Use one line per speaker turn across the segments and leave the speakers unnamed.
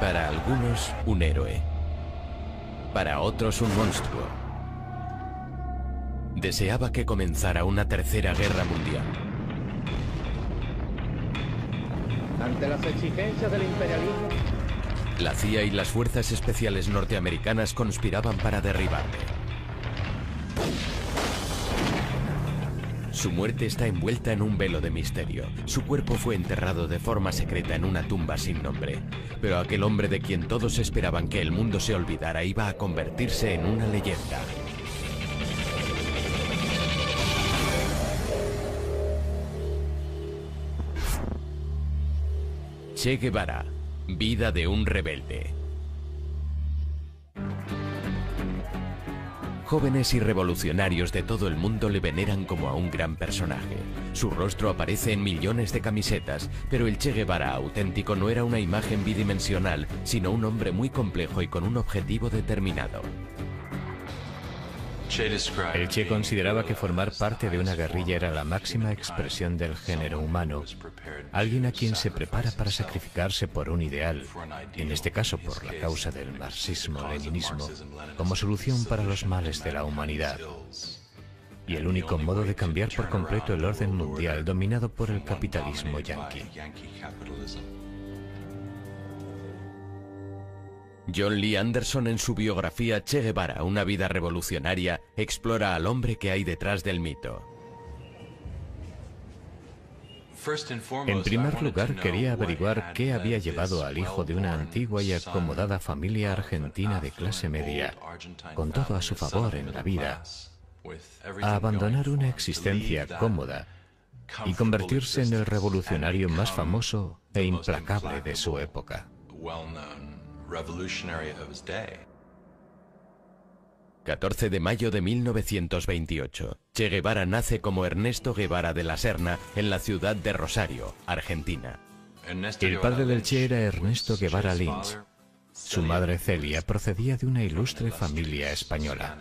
Para algunos, un héroe. Para otros, un monstruo. Deseaba que comenzara una tercera guerra mundial.
Ante las exigencias del imperialismo,
La CIA y las fuerzas especiales norteamericanas conspiraban para derribarle. Su muerte está envuelta en un velo de misterio. Su cuerpo fue enterrado de forma secreta en una tumba sin nombre. Pero aquel hombre de quien todos esperaban que el mundo se olvidara iba a convertirse en una leyenda. Che Guevara, vida de un rebelde. Jóvenes y revolucionarios de todo el mundo le veneran como a un gran personaje. Su rostro aparece en millones de camisetas, pero el Che Guevara auténtico no era una imagen bidimensional, sino un hombre muy complejo y con un objetivo determinado.
El Che consideraba que formar parte de una guerrilla era la máxima expresión del género humano. Alguien a quien se prepara para sacrificarse por un ideal, en este caso por la causa del marxismo-leninismo, como solución para los males de la humanidad. Y el único modo de cambiar por completo el orden mundial dominado por el capitalismo yanqui.
John Lee Anderson en su biografía Che Guevara, una vida revolucionaria, explora al hombre que hay detrás del mito.
En primer lugar, quería averiguar qué había llevado al hijo de una antigua y acomodada familia argentina de clase media, con todo a su favor en la vida, a abandonar una existencia cómoda y convertirse en el revolucionario más famoso e implacable de su época.
14 de mayo de 1928. Che Guevara nace como Ernesto Guevara de la Serna en la ciudad de Rosario, Argentina.
El padre del Che era Ernesto Guevara Lynch. Su madre Celia procedía de una ilustre familia española.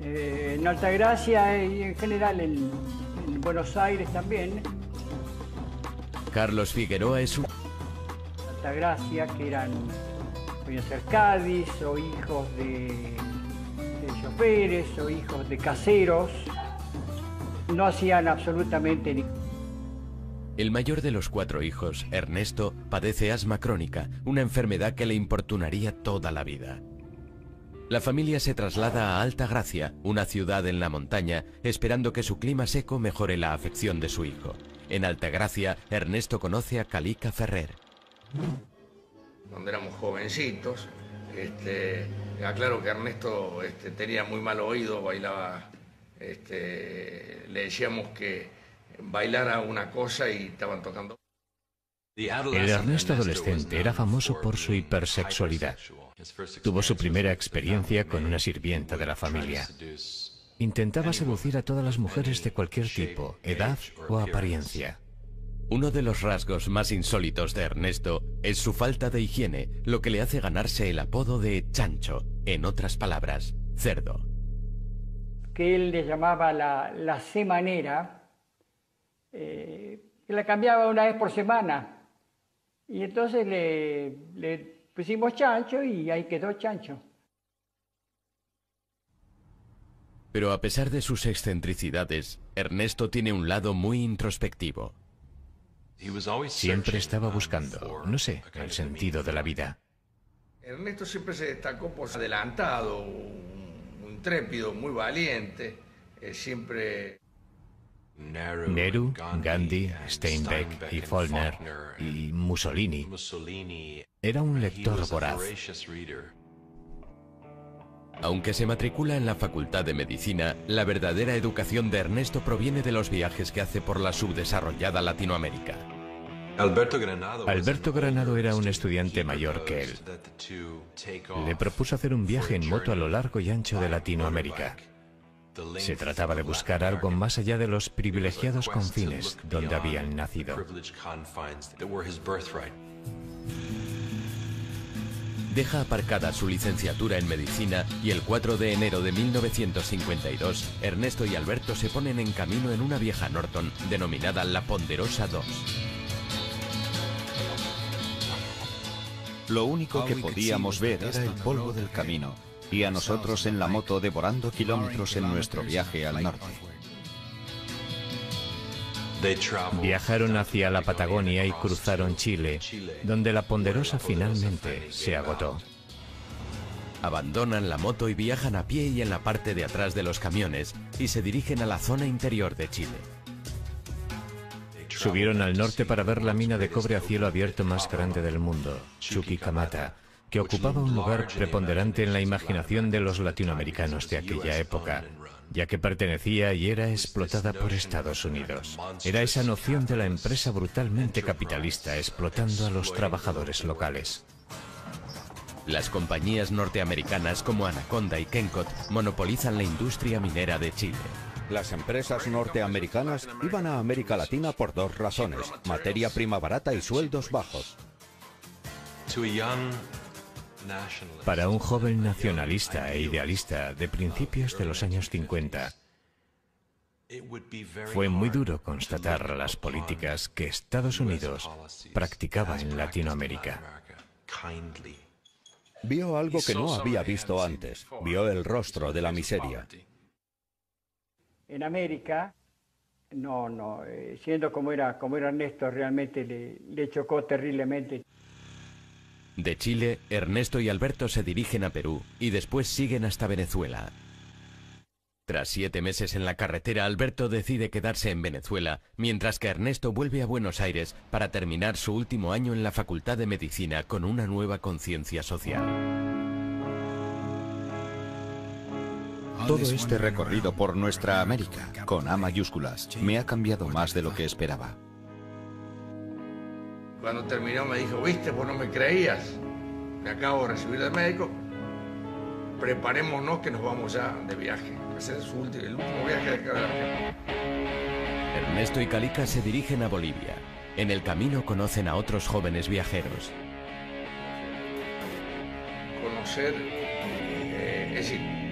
eh, en Altagracia y en general en, en Buenos Aires también,
Carlos Figueroa es un
Altagracia, que eran, podían ser Cádiz o hijos de, de choferes o hijos de caseros, no hacían absolutamente ni
El mayor de los cuatro hijos, Ernesto, padece asma crónica, una enfermedad que le importunaría toda la vida. La familia se traslada a Alta Gracia, una ciudad en la montaña, esperando que su clima seco mejore la afección de su hijo. En Altagracia, Ernesto conoce a Calica Ferrer.
Cuando éramos jovencitos. Este, aclaro que Ernesto este, tenía muy mal oído, bailaba, este, le decíamos que bailara una cosa y estaban tocando.
El Ernesto adolescente era famoso por su hipersexualidad. Tuvo su primera experiencia con una sirvienta de la familia. Intentaba seducir a todas las mujeres de cualquier tipo, edad o apariencia.
Uno de los rasgos más insólitos de Ernesto es su falta de higiene, lo que le hace ganarse el apodo de chancho, en otras palabras, cerdo.
que él le llamaba la, la semanera, eh, que la cambiaba una vez por semana. Y entonces le, le pusimos chancho y ahí quedó chancho.
Pero a pesar de sus excentricidades, Ernesto tiene un lado muy introspectivo.
Siempre estaba buscando, no sé, el sentido de la vida.
Ernesto siempre se destacó por ser adelantado, muy intrépido, muy valiente, eh, siempre
Nehru, Gandhi, Steinbeck y Follner y Mussolini. Era un lector voraz.
Aunque se matricula en la Facultad de Medicina, la verdadera educación de Ernesto proviene de los viajes que hace por la subdesarrollada Latinoamérica.
Alberto Granado era un estudiante mayor que él. Le propuso hacer un viaje en moto a lo largo y ancho de Latinoamérica. Se trataba de buscar algo más allá de los privilegiados confines donde habían nacido.
Deja aparcada su licenciatura en medicina y el 4 de enero de 1952, Ernesto y Alberto se ponen en camino en una vieja Norton denominada La Ponderosa 2.
Lo único que podíamos ver era el polvo del camino y a nosotros en la moto devorando kilómetros en nuestro viaje al norte.
Viajaron hacia la Patagonia y cruzaron Chile, donde la ponderosa finalmente se agotó.
Abandonan la moto y viajan a pie y en la parte de atrás de los camiones y se dirigen a la zona interior de Chile.
Subieron al norte para ver la mina de cobre a cielo abierto más grande del mundo, Chuquicamata, que ocupaba un lugar preponderante en la imaginación de los latinoamericanos de aquella época, ya que pertenecía y era explotada por Estados Unidos. Era esa noción de la empresa brutalmente capitalista explotando a los trabajadores locales.
Las compañías norteamericanas como Anaconda y Kencott monopolizan la industria minera de Chile.
Las empresas norteamericanas iban a América Latina por dos razones, materia prima barata y sueldos bajos.
Para un joven nacionalista e idealista de principios de los años 50, fue muy duro constatar las políticas que Estados Unidos practicaba en Latinoamérica.
Vio algo que no había visto antes, vio el rostro de la miseria.
En América, no, no, eh, siendo como era, como era Ernesto, realmente le, le chocó terriblemente.
De Chile, Ernesto y Alberto se dirigen a Perú y después siguen hasta Venezuela. Tras siete meses en la carretera, Alberto decide quedarse en Venezuela, mientras que Ernesto vuelve a Buenos Aires para terminar su último año en la Facultad de Medicina con una nueva conciencia social.
Todo este recorrido por nuestra América, con A mayúsculas, me ha cambiado más de lo que esperaba.
Cuando terminó me dijo, viste, vos no me creías. Me acabo de recibir del médico. Preparémonos que nos vamos ya de viaje. Ese es su último, el último viaje de acá
Ernesto y Calica se dirigen a Bolivia. En el camino conocen a otros jóvenes viajeros.
Conocer, eh, es decir,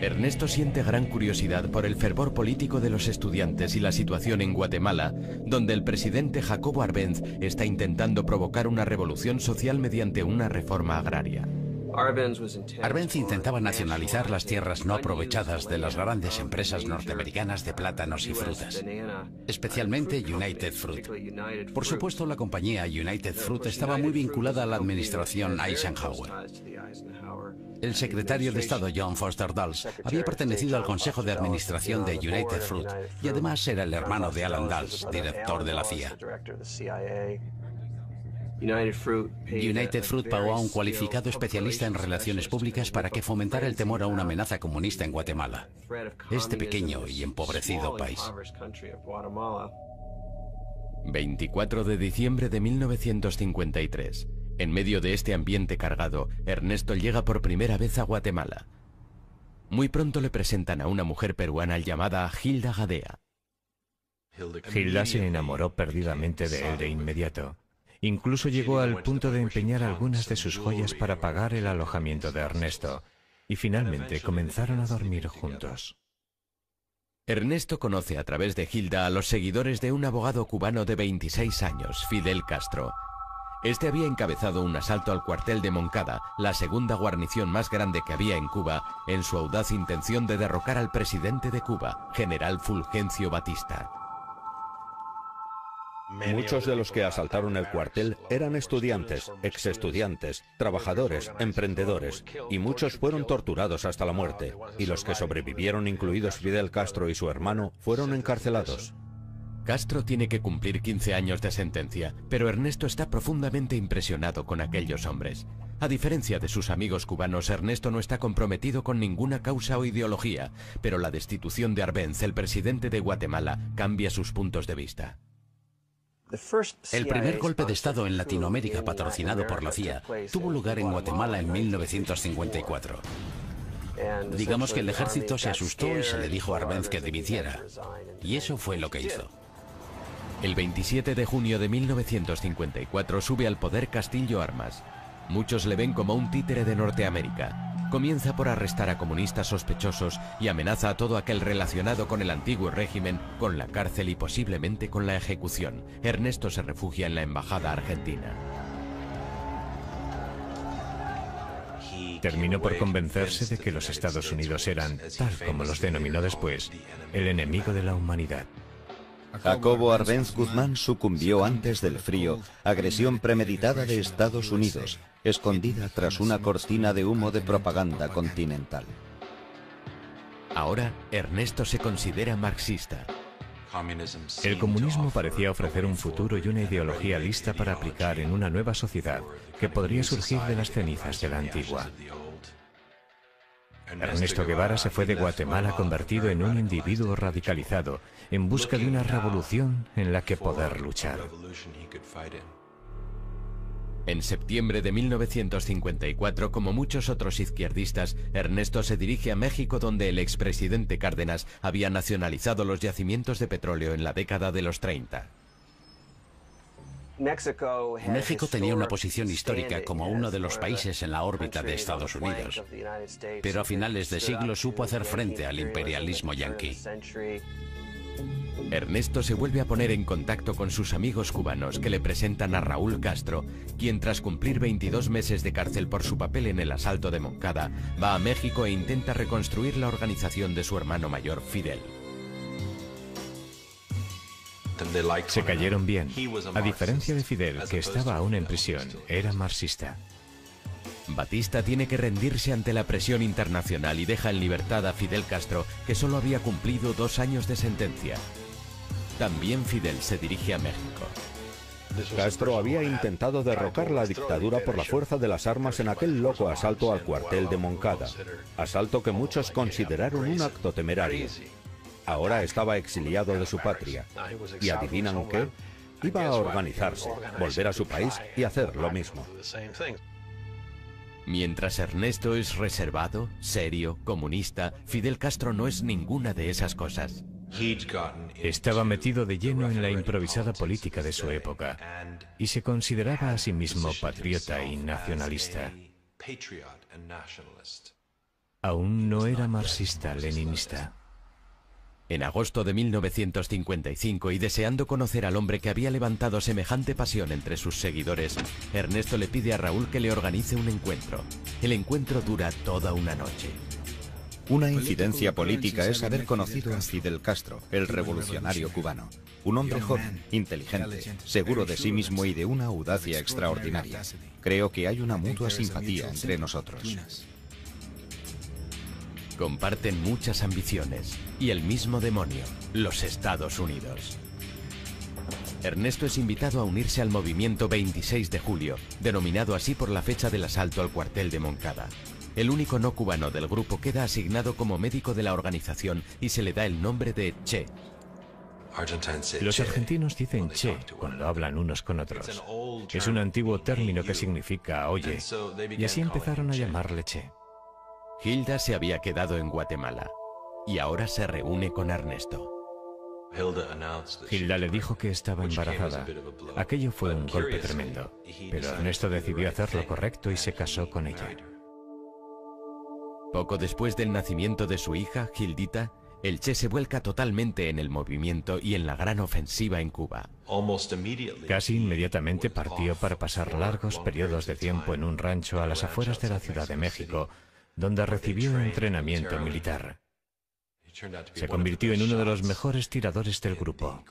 Ernesto siente gran curiosidad por el fervor político de los estudiantes y la situación en Guatemala, donde el presidente Jacobo Arbenz está intentando provocar una revolución social mediante una reforma agraria.
Arbenz intentaba nacionalizar las tierras no aprovechadas de las grandes empresas norteamericanas de plátanos y frutas, especialmente United Fruit. Por supuesto, la compañía United Fruit estaba muy vinculada a la administración Eisenhower. El secretario de Estado John Foster Dulles había pertenecido al Consejo de Administración de United Fruit y además era el hermano de Alan Dulles, director de la CIA. United Fruit pagó a un cualificado especialista en relaciones públicas para que fomentara el temor a una amenaza comunista en Guatemala, este pequeño y empobrecido país.
24 de diciembre de 1953. En medio de este ambiente cargado, Ernesto llega por primera vez a Guatemala. Muy pronto le presentan a una mujer peruana llamada Hilda Gadea.
Hilda se enamoró perdidamente de él de inmediato. Incluso llegó al punto de empeñar algunas de sus joyas para pagar el alojamiento de Ernesto. Y finalmente comenzaron a dormir juntos.
Ernesto conoce a través de Hilda a los seguidores de un abogado cubano de 26 años, Fidel Castro. Este había encabezado un asalto al cuartel de Moncada, la segunda guarnición más grande que había en Cuba, en su audaz intención de derrocar al presidente de Cuba, general Fulgencio Batista.
Muchos de los que asaltaron el cuartel eran estudiantes, exestudiantes, trabajadores, emprendedores, y muchos fueron torturados hasta la muerte, y los que sobrevivieron, incluidos Fidel Castro y su hermano, fueron encarcelados.
Castro tiene que cumplir 15 años de sentencia, pero Ernesto está profundamente impresionado con aquellos hombres. A diferencia de sus amigos cubanos, Ernesto no está comprometido con ninguna causa o ideología, pero la destitución de Arbenz, el presidente de Guatemala, cambia sus puntos de vista.
El primer golpe de Estado en Latinoamérica patrocinado por la CIA tuvo lugar en Guatemala en 1954. Digamos que el ejército se asustó y se le dijo a Arbenz que dimitiera. Y eso fue lo que hizo.
El 27 de junio de 1954 sube al poder Castillo Armas. Muchos le ven como un títere de Norteamérica. Comienza por arrestar a comunistas sospechosos y amenaza a todo aquel relacionado con el antiguo régimen con la cárcel y posiblemente con la ejecución. Ernesto se refugia en la embajada argentina.
terminó por convencerse de que los Estados Unidos eran, tal como los denominó después, el enemigo de la humanidad.
Jacobo Arbenz Guzmán sucumbió antes del frío, agresión premeditada de Estados Unidos, escondida tras una cortina de humo de propaganda continental.
Ahora, Ernesto se considera marxista.
El comunismo parecía ofrecer un futuro y una ideología lista para aplicar en una nueva sociedad que podría surgir de las cenizas de la antigua. Ernesto Guevara se fue de Guatemala convertido en un individuo radicalizado en busca de una revolución en la que poder luchar.
En septiembre de 1954, como muchos otros izquierdistas, Ernesto se dirige a México donde el expresidente Cárdenas había nacionalizado los yacimientos de petróleo en la década de los 30.
México tenía una posición histórica como uno de los países en la órbita de Estados Unidos, pero a finales de siglo supo hacer frente al imperialismo yanqui.
Ernesto se vuelve a poner en contacto con sus amigos cubanos que le presentan a Raúl Castro, quien tras cumplir 22 meses de cárcel por su papel en el asalto de Moncada, va a México e intenta reconstruir la organización de su hermano mayor, Fidel.
Se cayeron bien. A diferencia de Fidel, que estaba aún en prisión, era marxista.
Batista tiene que rendirse ante la presión internacional y deja en libertad a Fidel Castro, que solo había cumplido dos años de sentencia. También Fidel se dirige a México.
Castro había intentado derrocar la dictadura por la fuerza de las armas en aquel loco asalto al cuartel de Moncada, asalto que muchos consideraron un acto temerario. Ahora estaba exiliado de su patria. ¿Y adivinan qué? Iba a organizarse, volver a su país y hacer lo mismo.
Mientras Ernesto es reservado, serio, comunista, Fidel Castro no es ninguna de esas cosas.
Estaba metido de lleno en la improvisada política de su época y se consideraba a sí mismo patriota y nacionalista. Aún no era marxista-leninista.
En agosto de 1955 y deseando conocer al hombre que había levantado semejante pasión entre sus seguidores, Ernesto le pide a Raúl que le organice un encuentro. El encuentro dura toda una noche.
Una incidencia política es haber conocido a Fidel Castro, el revolucionario cubano. Un hombre joven, inteligente, seguro de sí mismo y de una audacia extraordinaria. Creo que hay una mutua simpatía entre nosotros.
Comparten muchas ambiciones y el mismo demonio, los Estados Unidos. Ernesto es invitado a unirse al movimiento 26 de julio, denominado así por la fecha del asalto al cuartel de Moncada. El único no cubano del grupo queda asignado como médico de la organización y se le da el nombre de Che.
Los argentinos dicen Che cuando hablan unos con otros. Es un antiguo término que significa oye, y así empezaron a llamarle Che.
Hilda se había quedado en Guatemala y ahora se reúne con Ernesto.
Hilda le dijo que estaba embarazada. Aquello fue un golpe tremendo, pero Ernesto decidió hacer lo correcto y se casó con ella.
Poco después del nacimiento de su hija, Gildita, el Che se vuelca totalmente en el movimiento y en la gran ofensiva en Cuba.
Casi inmediatamente partió para pasar largos periodos de tiempo en un rancho a las afueras de la Ciudad de México, donde recibió entrenamiento militar. Se convirtió en uno de los mejores tiradores del grupo.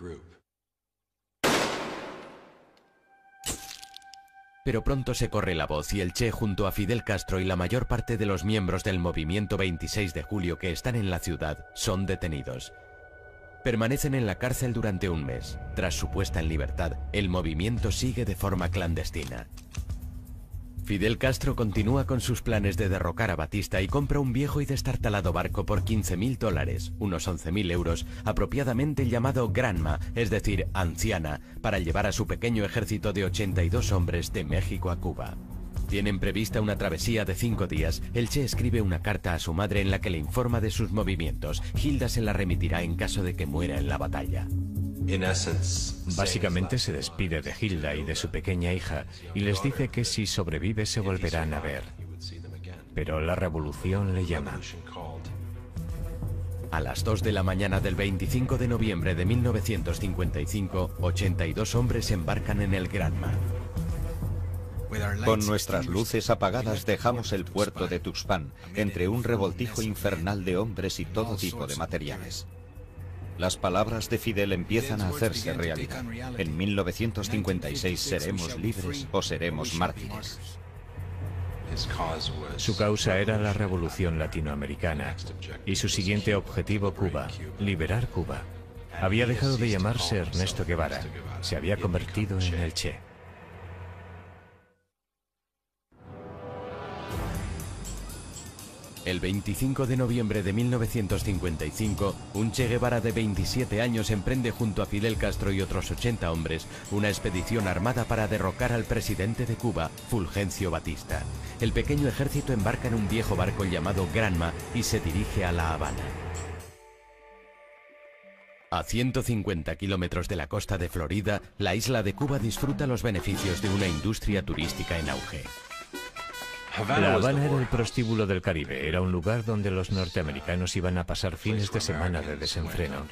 Pero pronto se corre la voz y el Che junto a Fidel Castro y la mayor parte de los miembros del movimiento 26 de julio que están en la ciudad son detenidos. Permanecen en la cárcel durante un mes. Tras su puesta en libertad, el movimiento sigue de forma clandestina. Fidel Castro continúa con sus planes de derrocar a Batista y compra un viejo y destartalado barco por 15.000 dólares, unos 11.000 euros, apropiadamente llamado Granma, es decir, anciana, para llevar a su pequeño ejército de 82 hombres de México a Cuba. Tienen prevista una travesía de cinco días. El Che escribe una carta a su madre en la que le informa de sus movimientos. Hilda se la remitirá en caso de que muera en la batalla.
Básicamente se despide de Hilda y de su pequeña hija y les dice que si sobrevive se volverán a ver. Pero la revolución le llama.
A las 2 de la mañana del 25 de noviembre de 1955, 82 hombres embarcan en el Granma.
Con nuestras luces apagadas dejamos el puerto de Tuxpan, entre un revoltijo infernal de hombres y todo tipo de materiales. Las palabras de Fidel empiezan a hacerse realidad. En 1956 seremos libres o seremos mártires.
Su causa era la revolución latinoamericana y su siguiente objetivo Cuba, liberar Cuba. Había dejado de llamarse Ernesto Guevara, se había convertido en el Che.
El 25 de noviembre de 1955, un Che Guevara de 27 años emprende junto a Fidel Castro y otros 80 hombres una expedición armada para derrocar al presidente de Cuba, Fulgencio Batista. El pequeño ejército embarca en un viejo barco llamado Granma y se dirige a La Habana. A 150 kilómetros de la costa de Florida, la isla de Cuba disfruta los beneficios de una industria turística en auge.
La Habana era el prostíbulo del Caribe, era un lugar donde los norteamericanos iban a pasar fines de semana de desenfreno.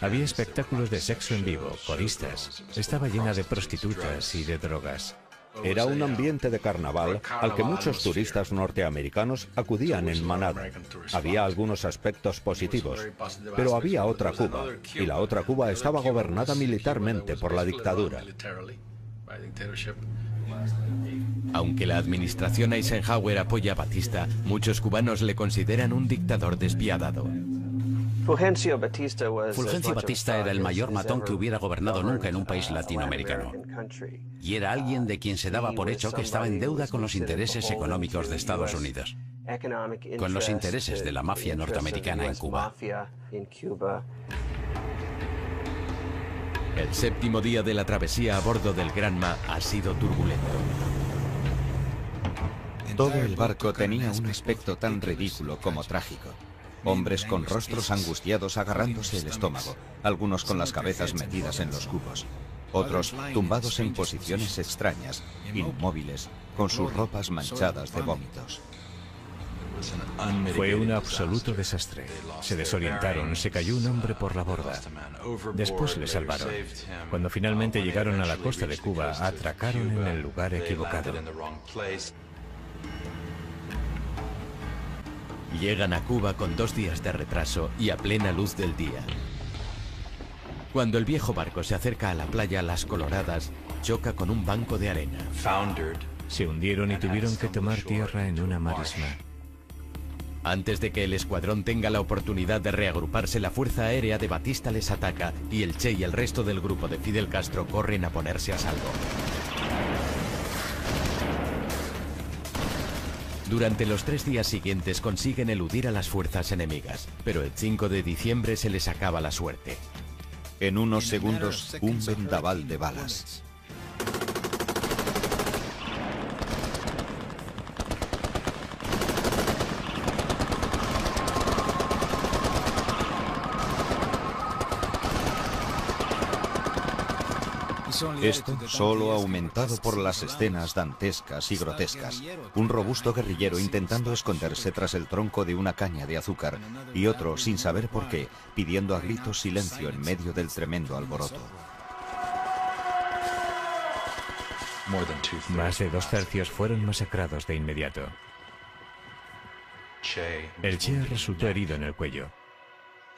Había espectáculos de sexo en vivo, coristas, estaba llena de prostitutas y de drogas.
Era un ambiente de carnaval al que muchos turistas norteamericanos acudían en manada. Había algunos aspectos positivos, pero había otra Cuba, y la otra Cuba estaba gobernada militarmente por la dictadura.
Aunque la administración Eisenhower apoya a Batista, muchos cubanos le consideran un dictador despiadado.
Fulgencio Batista era el mayor matón que hubiera gobernado nunca en un país latinoamericano. Y era alguien de quien se daba por hecho que estaba en deuda con los intereses económicos de Estados Unidos, con los intereses de la mafia norteamericana en Cuba.
El séptimo día de la travesía a bordo del Granma ha sido turbulento.
Todo el barco tenía un aspecto tan ridículo como trágico. Hombres con rostros angustiados agarrándose el estómago, algunos con las cabezas metidas en los cubos, otros tumbados en posiciones extrañas, inmóviles, con sus ropas manchadas de vómitos.
Fue un absoluto desastre. Se desorientaron, se cayó un hombre por la borda. Después le salvaron. Cuando finalmente llegaron a la costa de Cuba, atracaron en el lugar equivocado.
Llegan a Cuba con dos días de retraso y a plena luz del día. Cuando el viejo barco se acerca a la playa Las Coloradas, choca con un banco de arena.
Se hundieron y tuvieron que tomar tierra en una marisma.
Antes de que el escuadrón tenga la oportunidad de reagruparse, la Fuerza Aérea de Batista les ataca y el Che y el resto del grupo de Fidel Castro corren a ponerse a salvo. Durante los tres días siguientes consiguen eludir a las fuerzas enemigas, pero el 5 de diciembre se les acaba la suerte.
En unos segundos, un vendaval de balas. Esto solo aumentado por las escenas dantescas y grotescas. Un robusto guerrillero intentando esconderse tras el tronco de una caña de azúcar y otro, sin saber por qué, pidiendo a gritos silencio en medio del tremendo alboroto.
Más de dos tercios fueron masacrados de inmediato. El Che resultó herido en el cuello.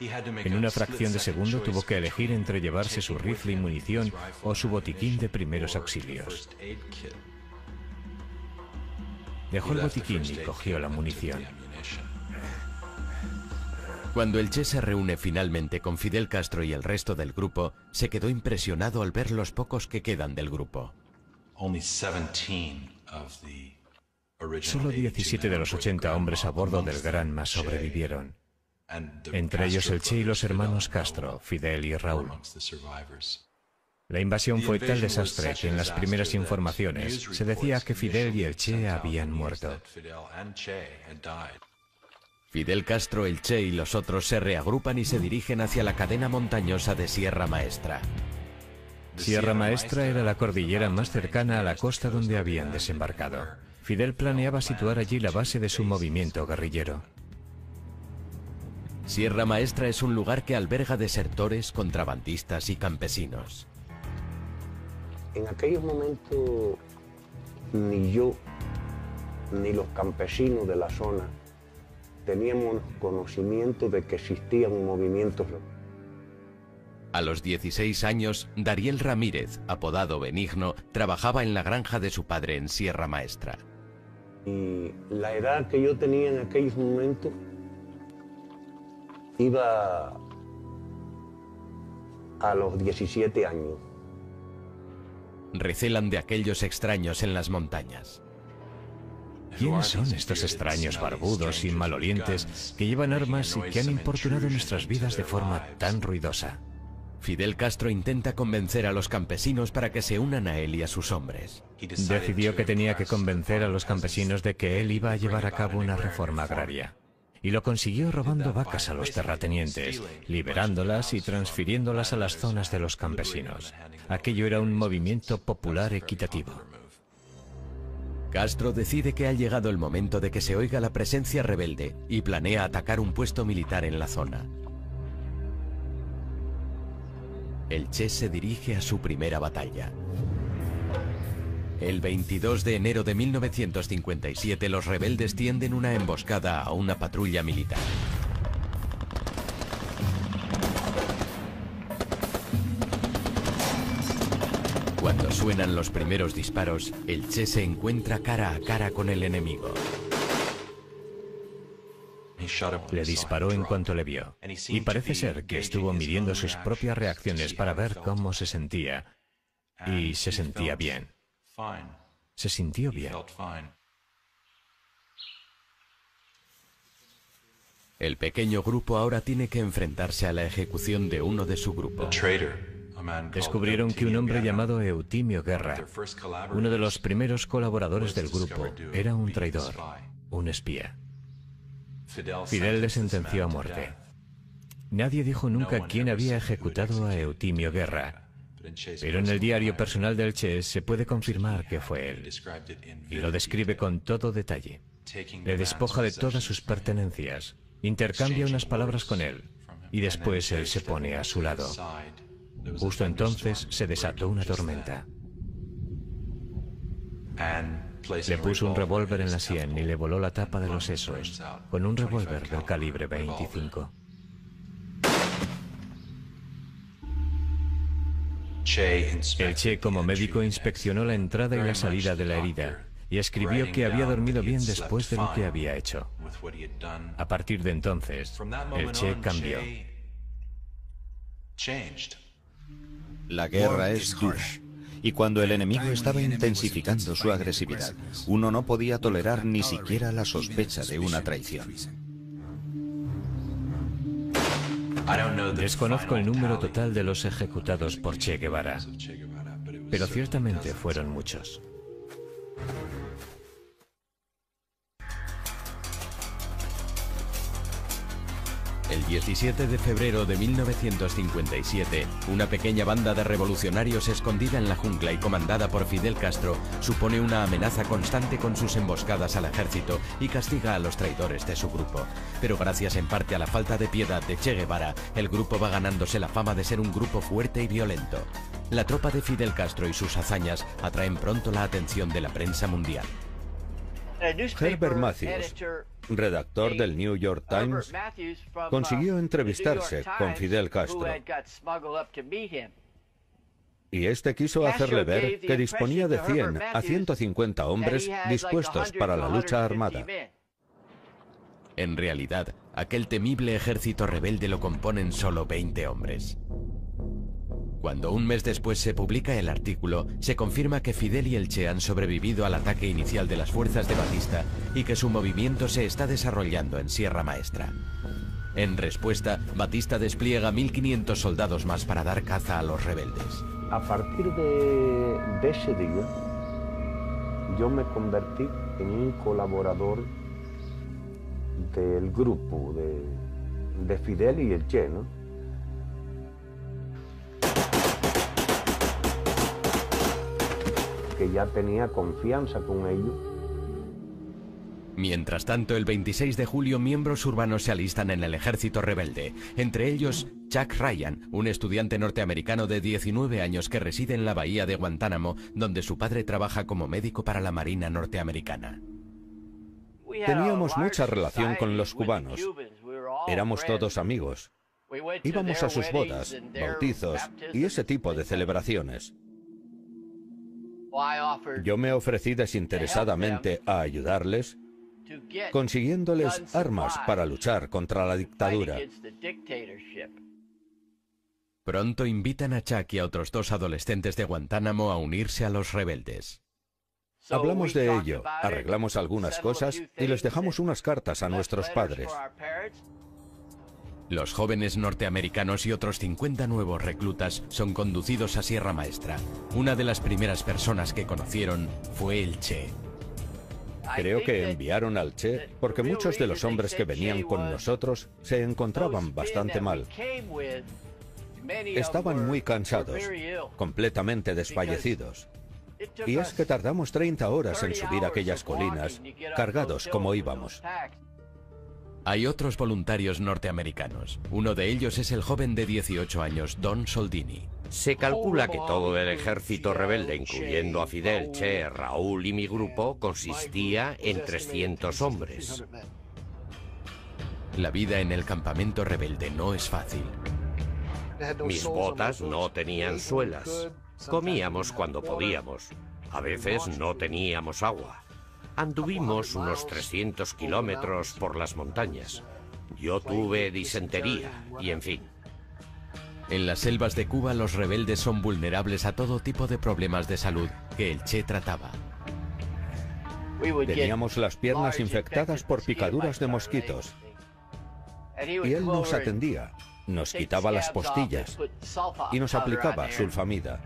En una fracción de segundo tuvo que elegir entre llevarse su rifle y munición o su botiquín de primeros auxilios. Dejó el botiquín y cogió la munición.
Cuando el Che se reúne finalmente con Fidel Castro y el resto del grupo, se quedó impresionado al ver los pocos que quedan del grupo.
Solo 17 de los 80 hombres a bordo del Granma sobrevivieron entre ellos el Che y los hermanos Castro, Fidel y Raúl. La invasión fue tal desastre que en las primeras informaciones se decía que Fidel y el Che habían muerto.
Fidel Castro, el Che y los otros se reagrupan y se dirigen hacia la cadena montañosa de Sierra Maestra.
Sierra Maestra era la cordillera más cercana a la costa donde habían desembarcado. Fidel planeaba situar allí la base de su movimiento guerrillero.
Sierra Maestra es un lugar que alberga desertores, contrabandistas y campesinos.
En aquellos momentos ni yo, ni los campesinos de la zona teníamos conocimiento de que existían movimientos.
A los 16 años, Dariel Ramírez, apodado Benigno, trabajaba en la granja de su padre en Sierra Maestra.
Y la edad que yo tenía en aquellos momentos iba a los 17 años.
Recelan de aquellos extraños en las montañas.
¿Quiénes son estos extraños barbudos y malolientes que llevan armas y que han importunado nuestras vidas de forma tan ruidosa?
Fidel Castro intenta convencer a los campesinos para que se unan a él y a sus hombres.
Decidió que tenía que convencer a los campesinos de que él iba a llevar a cabo una reforma agraria. Y lo consiguió robando vacas a los terratenientes, liberándolas y transfiriéndolas a las zonas de los campesinos. Aquello era un movimiento popular equitativo.
Castro decide que ha llegado el momento de que se oiga la presencia rebelde y planea atacar un puesto militar en la zona. El Che se dirige a su primera batalla. El 22 de enero de 1957 los rebeldes tienden una emboscada a una patrulla militar. Cuando suenan los primeros disparos, el Che se encuentra cara a cara con el enemigo.
Le disparó en cuanto le vio. Y parece ser que estuvo midiendo sus propias reacciones para ver cómo se sentía. Y se sentía bien. Se sintió bien.
El pequeño grupo ahora tiene que enfrentarse a la ejecución de uno de su grupo.
Descubrieron que un hombre llamado Eutimio Guerra, uno de los primeros colaboradores del grupo, era un traidor, un espía. Fidel le sentenció a muerte. Nadie dijo nunca quién había ejecutado a Eutimio Guerra, pero en el diario personal del Che se puede confirmar que fue él, y lo describe con todo detalle. Le despoja de todas sus pertenencias, intercambia unas palabras con él, y después él se pone a su lado. Justo entonces se desató una tormenta. Le puso un revólver en la sien y le voló la tapa de los sesos con un revólver del calibre 25. El Che como médico inspeccionó la entrada y la salida de la herida y escribió que había dormido bien después de lo que había hecho. A partir de entonces, el Che cambió.
La guerra es dura. Y cuando el enemigo estaba intensificando su agresividad, uno no podía tolerar ni siquiera la sospecha de una traición.
Desconozco el número total de los ejecutados por Che Guevara, pero ciertamente fueron muchos.
El 17 de febrero de 1957, una pequeña banda de revolucionarios escondida en la jungla y comandada por Fidel Castro supone una amenaza constante con sus emboscadas al ejército y castiga a los traidores de su grupo. Pero gracias en parte a la falta de piedad de Che Guevara, el grupo va ganándose la fama de ser un grupo fuerte y violento. La tropa de Fidel Castro y sus hazañas atraen pronto la atención de la prensa mundial.
Herbert Matthews, redactor del New York Times, consiguió entrevistarse con Fidel Castro. Y este quiso hacerle ver que disponía de 100 a 150 hombres dispuestos para la lucha armada.
En realidad, aquel temible ejército rebelde lo componen solo 20 hombres. Cuando un mes después se publica el artículo, se confirma que Fidel y el Che han sobrevivido al ataque inicial de las fuerzas de Batista y que su movimiento se está desarrollando en Sierra Maestra. En respuesta, Batista despliega 1.500 soldados más para dar caza a los rebeldes.
A partir de, ese día, yo me convertí en un colaborador del grupo de, de Fidel y el Che, ¿no? Que ya tenía confianza con ellos.
Mientras tanto, el 26 de julio miembros urbanos se alistan en el ejército rebelde, entre ellos Chuck Ryan, un estudiante norteamericano de 19 años que reside en la bahía de Guantánamo, donde su padre trabaja como médico para la Marina norteamericana.
Teníamos mucha relación con los cubanos. Éramos todos amigos. Íbamos a sus bodas, bautizos y ese tipo de celebraciones. Yo me ofrecí desinteresadamente a ayudarles, consiguiéndoles armas para luchar contra la dictadura.
Pronto invitan a Chuck y a otros dos adolescentes de Guantánamo a unirse a los rebeldes.
Hablamos de ello, arreglamos algunas cosas y les dejamos unas cartas a nuestros padres.
Los jóvenes norteamericanos y otros 50 nuevos reclutas son conducidos a Sierra Maestra. Una de las primeras personas que conocieron fue el Che.
Creo que enviaron al Che porque muchos de los hombres que venían con nosotros se encontraban bastante mal. Estaban muy cansados, completamente desfallecidos. Y es que tardamos 30 horas en subir aquellas colinas, cargados como íbamos.
Hay otros voluntarios norteamericanos. Uno de ellos es el joven de 18 años, Don Soldini.
Se calcula que todo el ejército rebelde, incluyendo a Fidel, Che, Raúl y mi grupo, consistía en 300 hombres.
La vida en el campamento rebelde no es fácil.
Mis botas no tenían suelas. Comíamos cuando podíamos. A veces no teníamos agua. Anduvimos unos 300 kilómetros por las montañas. Yo tuve disentería y en fin.
En las selvas de Cuba los rebeldes son vulnerables a todo tipo de problemas de salud que el Che trataba.
Teníamos las piernas infectadas por picaduras de mosquitos. Y él nos atendía, nos quitaba las postillas y nos aplicaba sulfamida.